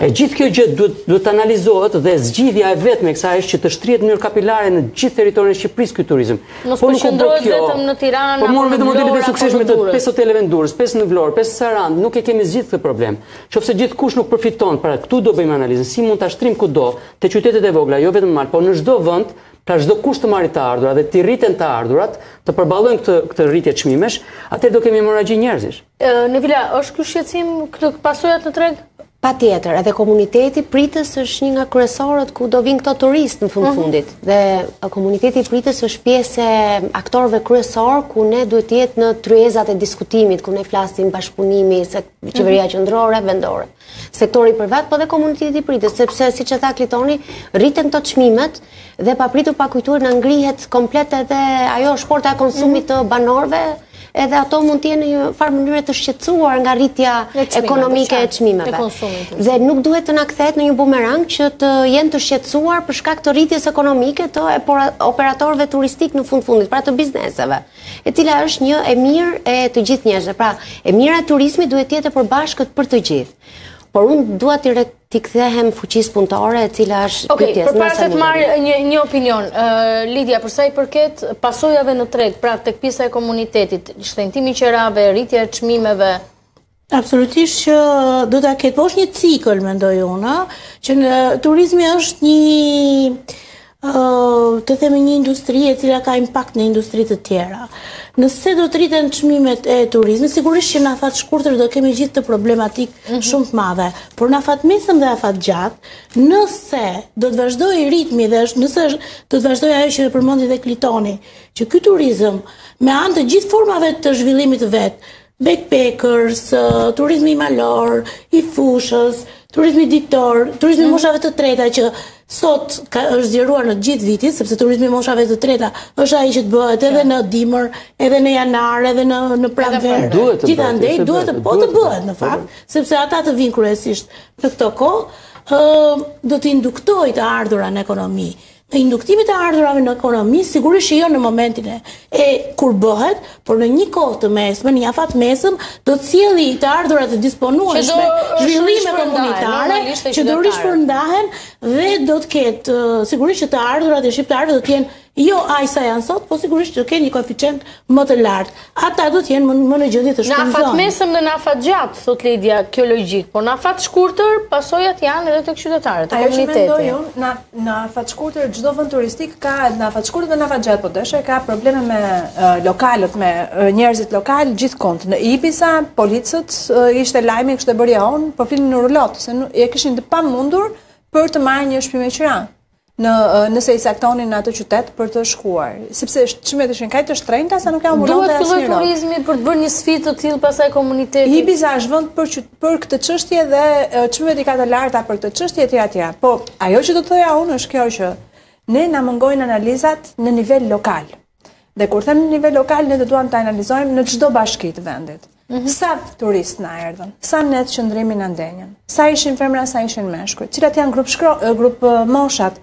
[SPEAKER 3] E gjithë kjo gjë duhet duhet të analizohet dhe zgjidhja e vetme e kësaj është që të shtrihet në mënyrë kapilare në gjithë territorin e Shqipërisë ky turizëm.
[SPEAKER 1] Mos po, po qëndrohet vetëm në Tiranë apo
[SPEAKER 3] po në Vlorë. Po vetëm modelet e suksesshme të pesë hoteleve në Durrës, pesë në Vlorë, pesë në Sarandë, nuk e kemi zgjidhur këtë problem. Qofse gjithkush nuk përfiton, pra këtu do bëjmë analizën si mund ta shtrim kudo, te qytetet e vogla, jo vetëm mal, po në çdo vend, pra çdokush të marrë të ardhura dhe të rriten të ardhurat, të përballojnë këtë këtë rritje çmimesh, atëherë do kemi hemorragji njerëzish.
[SPEAKER 1] Nevila, është ky shqetësim këto pasojat në treg?
[SPEAKER 6] Patjetër, edhe komuniteti pritës është një nga kryesorët ku do vijnë këto turistë në fund mhm. fundit. Dhe komuniteti pritës është pjesë e aktorëve kryesorë ku ne duhet të jetë në tryezat e diskutimit, ku ne flasim bashkëpunimi, se qeveria mhm. qëndrore, vendore. sektori privat, po dhe komuniteti pritës, sepse siç e tha Klitoni, rriten këto çmimet dhe papritur pakujtuar na ngrihet komplet edhe ajo shporta e konsumit mhm. të banorëve, edhe ato mund të jenë një farë mënyre të shqetësuar nga rritja ekonomike e çmimeve. Dhe nuk duhet të na kthehet në një bumerang që të jenë të shqetësuar për shkak të rritjes ekonomike të operatorëve turistikë në fund fundit, pra të bizneseve. e cila është një e mirë e të gjithë njerëzve. Pra, e mira e turizmit duhet të jetë e përbashkët për të gjithë. Por unë dua t'i kthehem fuqisë punëtore e cila është okay,
[SPEAKER 1] pjesë. Okej,
[SPEAKER 6] përpara
[SPEAKER 1] se të
[SPEAKER 6] marr
[SPEAKER 1] një një opinion, ë uh, Lidia, për sa i përket pasojave në treg, pra tek pjesa e komunitetit, shtrenjtimi i qerave, rritja e çmimeve,
[SPEAKER 5] Absolutisht që do ta ketë, po është një cikël mendoj unë, që ë turizmi është një të themi një industri e cila ka impakt në industri të tjera. Nëse do të rriten çmimet e turizmit, sigurisht që në afatshkurtër do kemi gjithë këtë problematikë mm -hmm. shumë të madhe, por në afatmesëm dhe afatgjatë, nëse do të vazhdojë ritmi dhe nëse do të vazhdojë ajo që e përmendi dhe Klitoni, që ky turizëm me anë të gjithë formave të zhvillimit të vet, backpackers, turizmi malor, i fushës, turizmi ditor, turizmi i moshave të treta që sot ka është zgjeruar në gjithë vitin, sepse turizmi i moshave të treta është ai që të bëhet edhe në dimër, edhe në janar, edhe në në
[SPEAKER 3] pranverë.
[SPEAKER 5] Gjithandej duhet të po të bëhet në fakt, sepse ata të vijnë kryesisht në këto kohë, ë do të induktojë të ardhura në ekonomi. Të induktimi i të ardhurave në ekonomi sigurisht që jo në momentin e, e kur bëhet, por në një kohë të mesme, në një afatmesëm, do të sjellë të ardhura të disponueshme, zhvillime komunitare që do rishpërndahen dhe do të ketë sigurisht që të ardhurat e shqiptarëve do të jenë jo aq sa janë sot, po sigurisht do të kenë një koeficient më të lartë. Ata do të jenë më, më në gjendje të shpenzojnë.
[SPEAKER 1] Në afat
[SPEAKER 5] të
[SPEAKER 1] mesëm dhe në afat të gjatë, thotë Lidia, kjo logjikë, por në afat të shkurtër, pasojat janë edhe tek qytetarët, të komunitetit.
[SPEAKER 4] Ajo që mendoj unë, në, në afat të shkurtër çdo vend turistik ka edhe në afat të shkurtër dhe në afat të gjatë, po deshe ka probleme me uh, lokalët, me uh, njerëzit lokalë gjithkund. Në Ibiza, policët uh, ishte lajmi kështu e bëri on, po flinin në rulotë, se e kishin të pamundur për të marrë një shpi me qira. në nëse i caktonin në atë qytet për të shkuar, sepse çmimet ishin kaq të shtrenjta sa nuk
[SPEAKER 1] ia mundonte
[SPEAKER 4] asnjë. Duhet
[SPEAKER 1] turizmi për të bërë një sfidë të tillë pastaj komunitetit.
[SPEAKER 4] Ibiza është vend për për këtë çështje dhe çmimet i ka të larta për këtë çështje etj etj. Po ajo që do të thoja unë është kjo që ne na mungojnë analizat në nivel lokal. Dhe kur them në nivel lokal, ne do duam të analizojmë në çdo bashki të vendit. Mm -hmm. Sa turistë na erdhën, sa net qëndrimi na ndenjën, sa ishin femra, sa ishin meshkuj, cilat janë grup, shkro, grup moshat,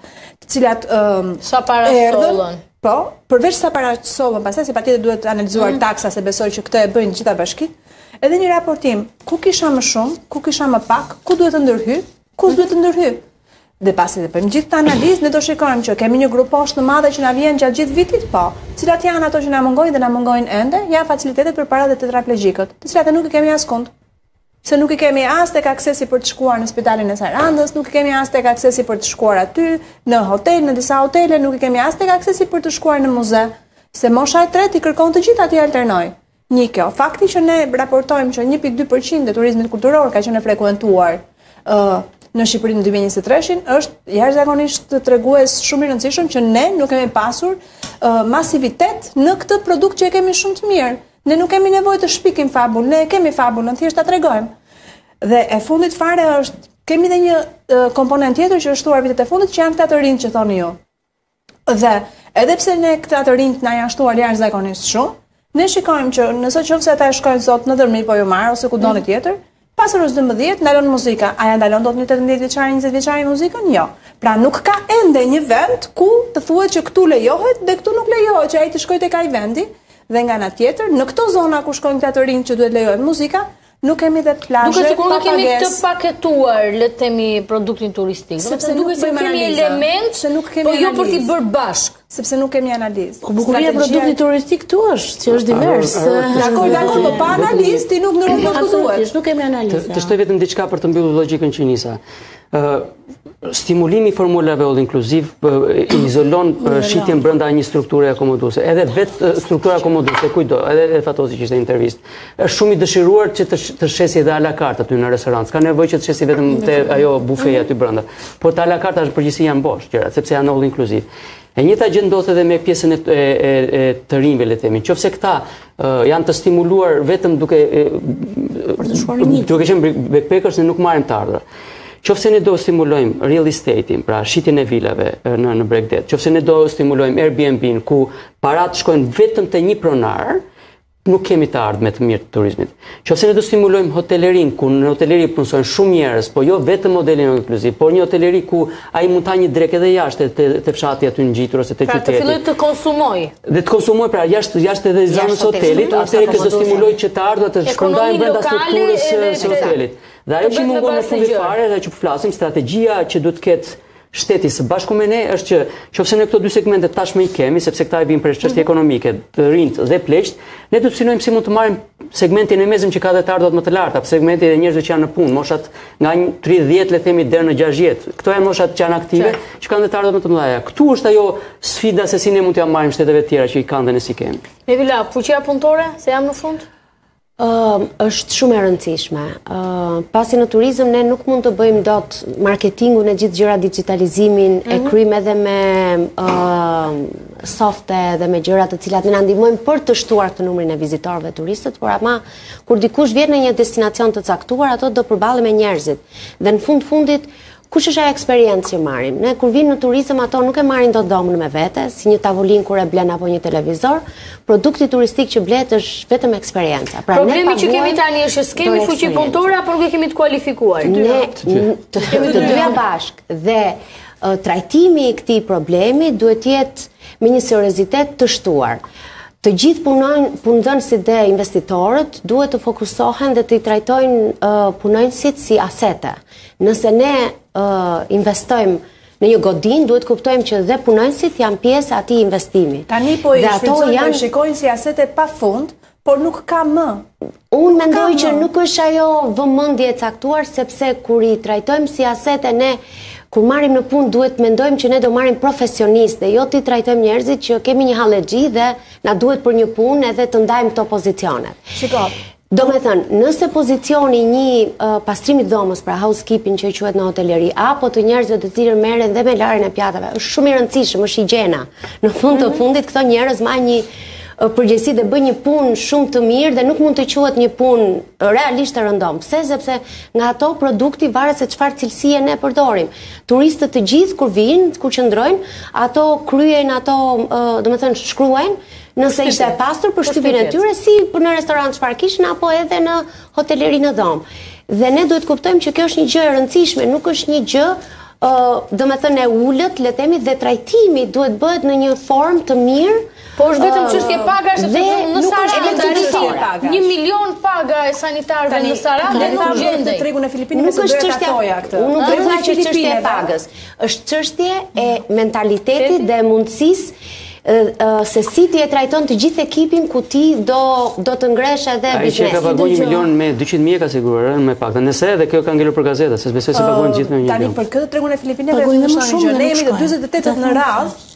[SPEAKER 4] cilat um,
[SPEAKER 1] sa para
[SPEAKER 4] erdhën, Po, përveç sa para sollën, pastaj se patjetër duhet analizuar mm -hmm. taksa se besoj që këtë e bëjnë të gjitha bashkitë. Edhe një raportim, ku kisha më shumë, ku kisha më pak, ku duhet të ndërhyj, Kush duhet të ndërhyjë? Dhe pasi të bëjmë gjithë këtë analizë, ne do shikojmë që kemi një grupmoshë të madhe që na vjen gjatë gjithë vitit, po. Cilat janë ato që na mungojnë dhe na mungojnë ende? Ja facilitetet për para dhe tetraplegjikët, të cilat ne nuk i kemi askund. Se nuk i kemi as tek aksesi për të shkuar në spitalin e Sarandës, nuk i kemi as tek aksesi për të shkuar aty, në hotel, në disa hotele, nuk i kemi as tek aksesi për të shkuar në muze. Se mosha e tretë i kërkon të gjitha këto alterno. Një kjo, fakti që ne raportojmë që 1.2% e turizmit kulturor ka qenë e frekuentuar ë në Shqipëri në 2023-shin është jashtëzakonisht tregues shumë i rëndësishëm që ne nuk kemi pasur ë masivitet në këtë produkt që e kemi shumë të mirë. Ne nuk kemi nevojë të shpikim fabul, ne e kemi fabulën, thjesht ta tregojmë. Dhe e fundit fare është kemi dhe një komponent tjetër që është shtuar vitet e fundit që janë këta të rinjtë që thoni ju. Dhe edhe pse ne këta të rinjtë na janë shtuar jashtëzakonisht shumë, ne shikojmë që në qoftë se ata e shkojnë sot në Dhërmi po ju marr ose ku doni mm. tjetër, pas orës 12 ndalon muzika. A ia ndalon dot një 18 vjeçari, 20 vjeçari muzikën? Jo. Pra nuk ka ende një vend ku të thuhet që këtu lejohet dhe këtu nuk lejohet që ai të shkojë tek ai vendi. Dhe nga ana tjetër, në këto zona ku shkojnë këta të rinjtë që duhet lejohet muzika, Nuk kemi dhe plazhe
[SPEAKER 1] pa pagesë.
[SPEAKER 4] Duket sikur
[SPEAKER 1] nuk kemi të paketuar, le të themi, produktin turistik.
[SPEAKER 4] Sepse nuk
[SPEAKER 1] duket
[SPEAKER 4] sikur
[SPEAKER 1] kemi elemente,
[SPEAKER 4] se nuk kemi
[SPEAKER 1] po jo për t'i bërë bashkë.
[SPEAKER 4] Sepse nuk kemi analizë.
[SPEAKER 5] Ku bukuria e produktit turistik këtu është, që është divers.
[SPEAKER 4] Dakor, dakor, po pa analizë ti nuk ndërhyn dot ku duhet.
[SPEAKER 5] Nuk kemi analizë.
[SPEAKER 3] Të shtoj vetëm diçka për të mbyllur logjikën që nisa. stimulimi i formulave all inkluziv izolon shitjen brenda një strukture akomoduese. Edhe vetë struktura akomoduese kujto, edhe Fatosi që ishte në intervistë. Është shumë i dëshiruar që të të shesë edhe ala carte aty në restorant. Ka nevojë që të shesë vetëm te ajo bufeja aty brenda. Por te ala carte në përgjithësi janë bosh gjëra, sepse janë all inkluziv. E njëta gjë ndodh edhe me pjesën e, e, e të rinjve le të themi. Nëse këta janë të stimuluar vetëm duke
[SPEAKER 5] për të shkuar në
[SPEAKER 3] duke qenë backpackers ne nuk marrim të ardhura. Qoftë se ne do stimulojmë real estate-in, pra shitjen e vilave në në bregdet, qoftë se ne do stimulojmë Airbnb-në ku paratë shkojnë vetëm te një pronar, nuk kemi të ardhme të mirë të turizmit. Qoftë se ne do stimulojmë hotelerinë, ku në hoteleri punësojnë shumë njerëz, po jo vetëm modelin inclusive, por një hoteleri ku ai mund të hajë një drekë edhe jashtë te fshati aty ngjitur ose
[SPEAKER 1] te
[SPEAKER 3] qyteti.
[SPEAKER 1] Pra të fillojë të konsumojë.
[SPEAKER 3] Dhe të konsumojë pra jashtë jashtë edhe zonës së hotelit, atëherë kjo do të stimulojë që të ardhurat të shpërndahen brenda strukturës së hotelit. Dhe ajo që mungon në fund fare, ajo që po flasim, strategjia që duhet të ketë shteti së bashku me ne është që qoftë se në këto dy segmente tashmë i kemi, sepse këta vijnë për çështje mhm. ekonomike, të rinjtë dhe pleqtë, ne do të synojmë si mund të marrim segmentin e mesëm që ka dhe të ardhurat më të larta, segmentin e njerëzve që janë në punë, moshat nga 30 le të themi deri në 60. Këto janë moshat që janë aktive, që kanë dhe të ardhurat më të mëdha. Këtu është ajo sfida se si ne mund t'ia marrim shteteve të tjera që i kanë dhe ne s'i kemi.
[SPEAKER 1] Nevila, fuqia punëtore, se jam në fund?
[SPEAKER 6] Uh, është shumë e rëndësishme. Uh, pasi në turizëm ne nuk mund të bëjmë dot marketingun e gjithë gjëra dixhitalizimin mm -hmm. e mhm. kryejmë edhe me uh, softe dhe me gjëra të cilat ne na ndihmojnë për të shtuar këtë numrin e vizitorëve turistët, por ama kur dikush vjen në një destinacion të caktuar, ato do përballen me njerëzit. Dhe në fund fundit Kush është ajo eksperiencë që marrin? Ne kur vijnë në turizëm ato nuk e marrin dot dhomën me vete, si një tavolinë kur e blen apo një televizor, produkti turistik që blehet është vetëm eksperienca.
[SPEAKER 1] Pra ne paguajmë. Problemi që kemi tani është që s'kemi fuqi punëtore apo nuk e kemi të kualifikuar.
[SPEAKER 6] Ne i kemi të dyja bashkë dhe trajtimi i këtij problemi duhet të jetë me një seriozitet të shtuar. Të gjithë punojnë, punëdhënësit dhe investitorët duhet të fokusohen dhe t'i trajtojnë punonjësit si asete. Nëse ne investojmë në një godinë, duhet të kuptojmë që dhe punonjësit janë pjesë e atij investimi.
[SPEAKER 4] Tani po i shvizojnë, po i shikojnë si asete pa fund, por nuk ka më.
[SPEAKER 6] Unë mendoj që nuk është ajo vëmendje e caktuar, sepse kur i trajtojmë si asete ne, kur marrim në punë, duhet të mendojmë që ne do marrim profesionistë dhe jo t'i trajtojmë njerëzit që kemi një hallexhi dhe na duhet për një punë edhe të ndajmë këto pozicionet.
[SPEAKER 4] Shiko,
[SPEAKER 6] Domethënë, nëse pozicioni i një pastrimit të dhomës, pra housekeeping që i quhet në hoteleri, apo të njerëzve të cilët merren dhe me larjen e pjatave, është shumë i rëndësishëm, është higjiena. Në fund të mhm. fundit këto njerëz marrin një përgjegjësi dhe bëjnë një punë shumë të mirë dhe nuk mund të quhet një punë realisht e rëndomtë. Pse? Sepse nga ato produkti varet se çfarë cilësie ne përdorim. Turistët të gjithë kur vijnë, kur qëndrojnë, ato kryejnë ato, domethënë shkruajnë Nëse ishte e pastër për shtëpinë e tyre, si për në restorant çfarë kishin, apo edhe në hoteleri në dhomë. Dhe ne duhet kuptojmë që kjo është një gjë e rëndësishme, nuk është një gjë domethënë e ulët, le të themi, dhe trajtimi duhet bëhet në një formë të mirë,
[SPEAKER 1] Po është vetëm çështje paga është të shumë në Sarandë, nuk është çështje paga. 1 milion paga e sanitarëve në Sarandë dhe nuk gjendej.
[SPEAKER 4] Në tregun e Filipinëve nuk është çështje paga këtë.
[SPEAKER 6] Unë nuk është çështje e pagës. Është çështje e mentalitetit dhe mundësisë se si ti e trajton të gjithë ekipin ku ti do të ngresh edhe biznes.
[SPEAKER 3] Ai që ka paguar 1 milion me 200 mijë ka siguruar edhe më pak. Nëse edhe kjo ka ngelur për gazeta, s'e besoj se paguajnë gjithë me 1 milion.
[SPEAKER 4] Tani për këtë tregun e Filipinëve është më shumë ne jemi të 48 në radhë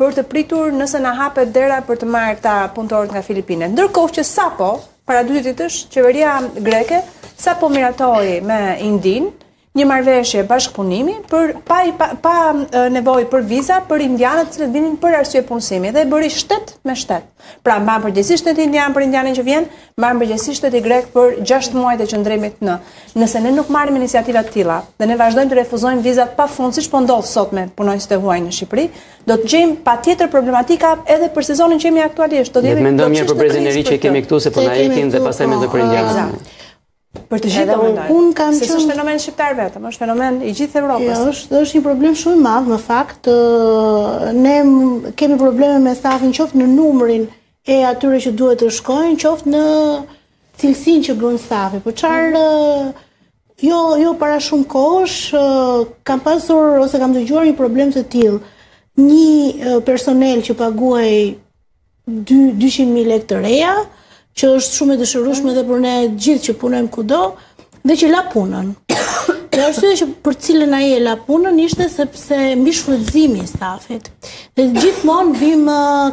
[SPEAKER 4] për të pritur nëse na hapet dera për të marrë këta punëtorët nga Filipinet. Ndërkohë që sapo para dy ditësh qeveria greke sapo miratoi me Indinë një marrëveshje bashkëpunimi për pa pa, pa nevojë për viza për indianët që vinin për arsye punësimi dhe e bëri shtet me shtet. Pra mban përgjegjësi shteti indian për indianin që vjen, mban përgjegjësi shteti grek për 6 muajt e qëndrimit në. Nëse ne nuk marrim iniciativa të tilla dhe ne vazhdojmë të refuzojmë vizat pa fund siç po ndodh sot me punonjësit e huaj në Shqipëri, do të gjejmë patjetër problematika edhe për sezonin që jemi aktualisht. Do
[SPEAKER 3] të jemi. Ne mendojmë një për brezin e ri që i kemi këtu se po na ikin dhe pastaj mendojmë për indianët.
[SPEAKER 4] Për të gjithë
[SPEAKER 5] do mendoj. Unë kam
[SPEAKER 4] qenë. S'është fenomen shqiptar vetëm, është fenomen i gjithë Evropës.
[SPEAKER 5] Jo, është është një problem shumë i madh në fakt. Ne kemi probleme me stafin qoftë në numrin e atyre që duhet të shkojnë, qoftë në cilësinë që bën stafi. Për çfarë mhm. jo jo para shumë kohësh kam pasur ose kam dëgjuar një problem të tillë. Një personel që paguhej 200 mijë lekë të reja, që është shumë e dëshirueshme edhe për ne të gjithë që punojmë kudo dhe që la punën. Dhe arsyeja që për të cilën ai e la punën ishte sepse mbishfrytëzimi i stafit. Dhe gjithmonë vim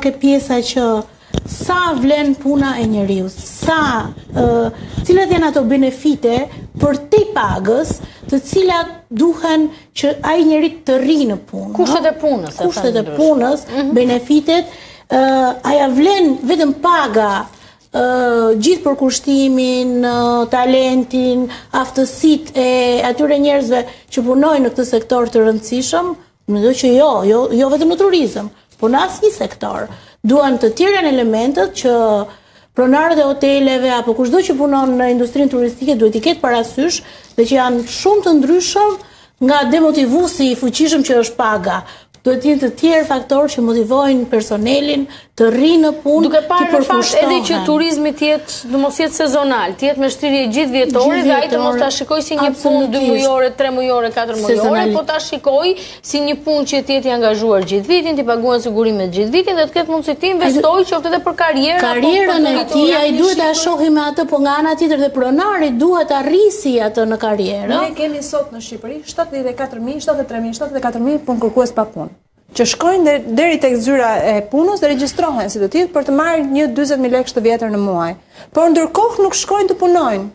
[SPEAKER 5] ke pjesa që sa vlen puna e njeriut, sa uh, cilat janë ato benefite përtej pagës, të cilat duhen që ai njeri të rri në punë.
[SPEAKER 1] Kushtet e punës,
[SPEAKER 5] kushtet e punës, mhm. benefitet, uh, a ia vlen vetëm paga uh, gjithë përkushtimin, uh, talentin, aftësitë e atyre njerëzve që punojnë në këtë sektor të rëndësishëm, medoemos që jo, jo, jo vetëm në turizëm, por në asnjë sektor. Duan të tjerë janë elementët që pronarët e hoteleve apo kushdo që punon në industrinë turistike duhet t'i ketë parasysh dhe që janë shumë të ndryshëm nga demotivuesi i fuqishëm që është paga. Duhet të jenë të tjerë faktorë që motivojnë personelin të rri në punë, të përkushtuar,
[SPEAKER 1] duke parë në fakt edhe që turizmi të jetë, të mos jetë sezonal, të jetë me shtrirje gjithëvjetore dhe ai të mos ta shikojë si një punë dy mujore, tre mujore, katër mujore, po ta shikojë si një punë që të jetë i angazhuar gjithë vitin, t'i paguhen sigurimet gjithë vitin dhe të ketë mundësi të investojë qoftë edhe për
[SPEAKER 5] karrier karrierën e tij, ai duhet ta shohi me atë, po nga ana tjetër dhe pronari duhet ta rrisi atë në karrierë.
[SPEAKER 4] Ne kemi sot në Shqipëri 74000, 73000, 74000 punëkërkues pa punë që shkojnë deri tek zyra e punës dhe regjistrohen si të tillë për të marrë një 40000 lekë të vjetër në muaj. Por ndërkohë nuk shkojnë të punojnë.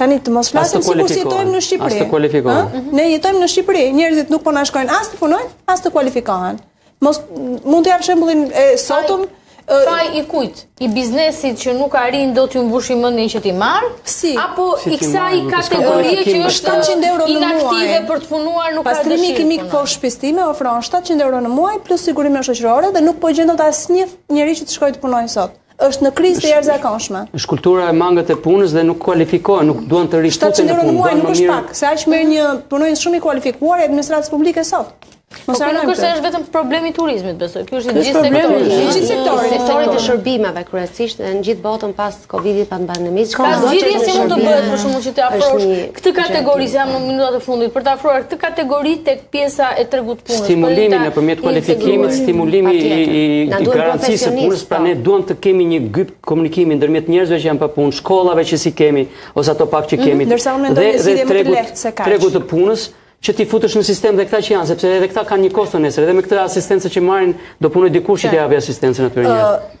[SPEAKER 4] Tani të mos flasim sikur s'jetojmë në Shqipëri.
[SPEAKER 3] As të kualifikohen.
[SPEAKER 4] Ne jetojmë në Shqipëri, njerëzit nuk po na shkojnë as të punojnë, as të kualifikohen. Mos mund të jap shembullin e sotëm.
[SPEAKER 1] Faj i kujt? I biznesit që nuk arrin dot t'ju mbushi mendjen që t'i marrë?
[SPEAKER 4] Si?
[SPEAKER 1] Apo i kësaj kategorie që është
[SPEAKER 4] 700 euro në muaj
[SPEAKER 1] për të punuar nuk ka dëshirë.
[SPEAKER 4] Pastrimi kimik po shpistime ofron 700 euro në muaj plus sigurime shoqërore dhe nuk po gjen dot asnjë njeri që të shkojë të punojë sot. Është në krizë të jashtëzakonshme.
[SPEAKER 3] Është kultura e mangët e punës dhe nuk kualifikohen, nuk duan të rifuten në punë. 700
[SPEAKER 4] euro në muaj nuk është pak, se aq merr një punonjës shumë i kualifikuar i administratës publike sot.
[SPEAKER 1] Po kjo nuk është vetëm problem i turizmit, besoj. Ky është i gjithë sektorit.
[SPEAKER 4] I gjithë sektorit,
[SPEAKER 6] sektorit të shërbimeve kryesisht në gjithë botën pas Covidit pas pandemisë.
[SPEAKER 1] Ka zgjidhje si mund të bëhet për shkakun që të afrosh këtë kategori, se jam në minutat e fundit, për të afruar këtë kategori te pjesa e tregut të punës.
[SPEAKER 3] Stimulimi nëpërmjet kualifikimit, stimulimi i garancisë së punës, pra ne duam të kemi një gyp komunikimi ndërmjet njerëzve që janë pa punë, shkollave që s'i kemi, ose ato pak që mhm. kemi,
[SPEAKER 4] dhe tregut
[SPEAKER 3] të punës, që t'i futësh në sistem dhe këta që janë, sepse edhe këta kanë një kosto nesër, edhe me këtë asistencë që marrin, do punojë dikush që t'i japi
[SPEAKER 1] asistencën aty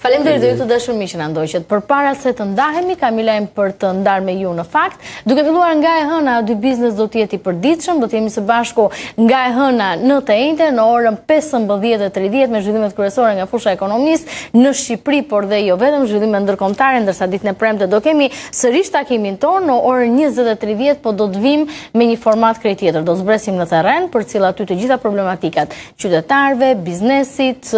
[SPEAKER 1] Faleminderit dhe ju të dashur miq që na ndoqët. Përpara se të ndahemi, kam një lajm për të ndarë me ju në fakt. Duke filluar nga e hëna, A2 Biznes do të jetë i përditshëm, do të jemi së bashku nga e hëna në të enjten në orën 15:30 me zhvillimet kryesore nga fusha e ekonomisë në Shqipëri, por dhe jo vetëm zhvillime ndërkombëtare, ndërsa ditën e premte do kemi sërish takimin tonë në orën 20:30, po do të vijmë me një format krejt tjetër. Do zbresim në terren për t'i sjellë aty të gjitha problematikat, qytetarëve, biznesit,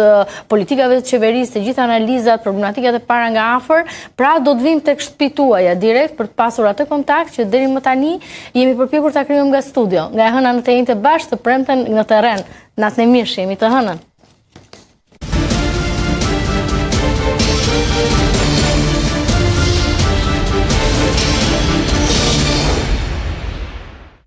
[SPEAKER 1] politikave të qeverisë, të gjitha analizat, problematikat e para nga afër, pra do të vijmë tek shtëpitë tuaja direkt për të pasur atë kontakt që deri më tani jemi përpjekur ta krijojmë nga studio, nga e hëna në të enjte bashkë të premten në terren, natën e mirë, shihemi të hënën.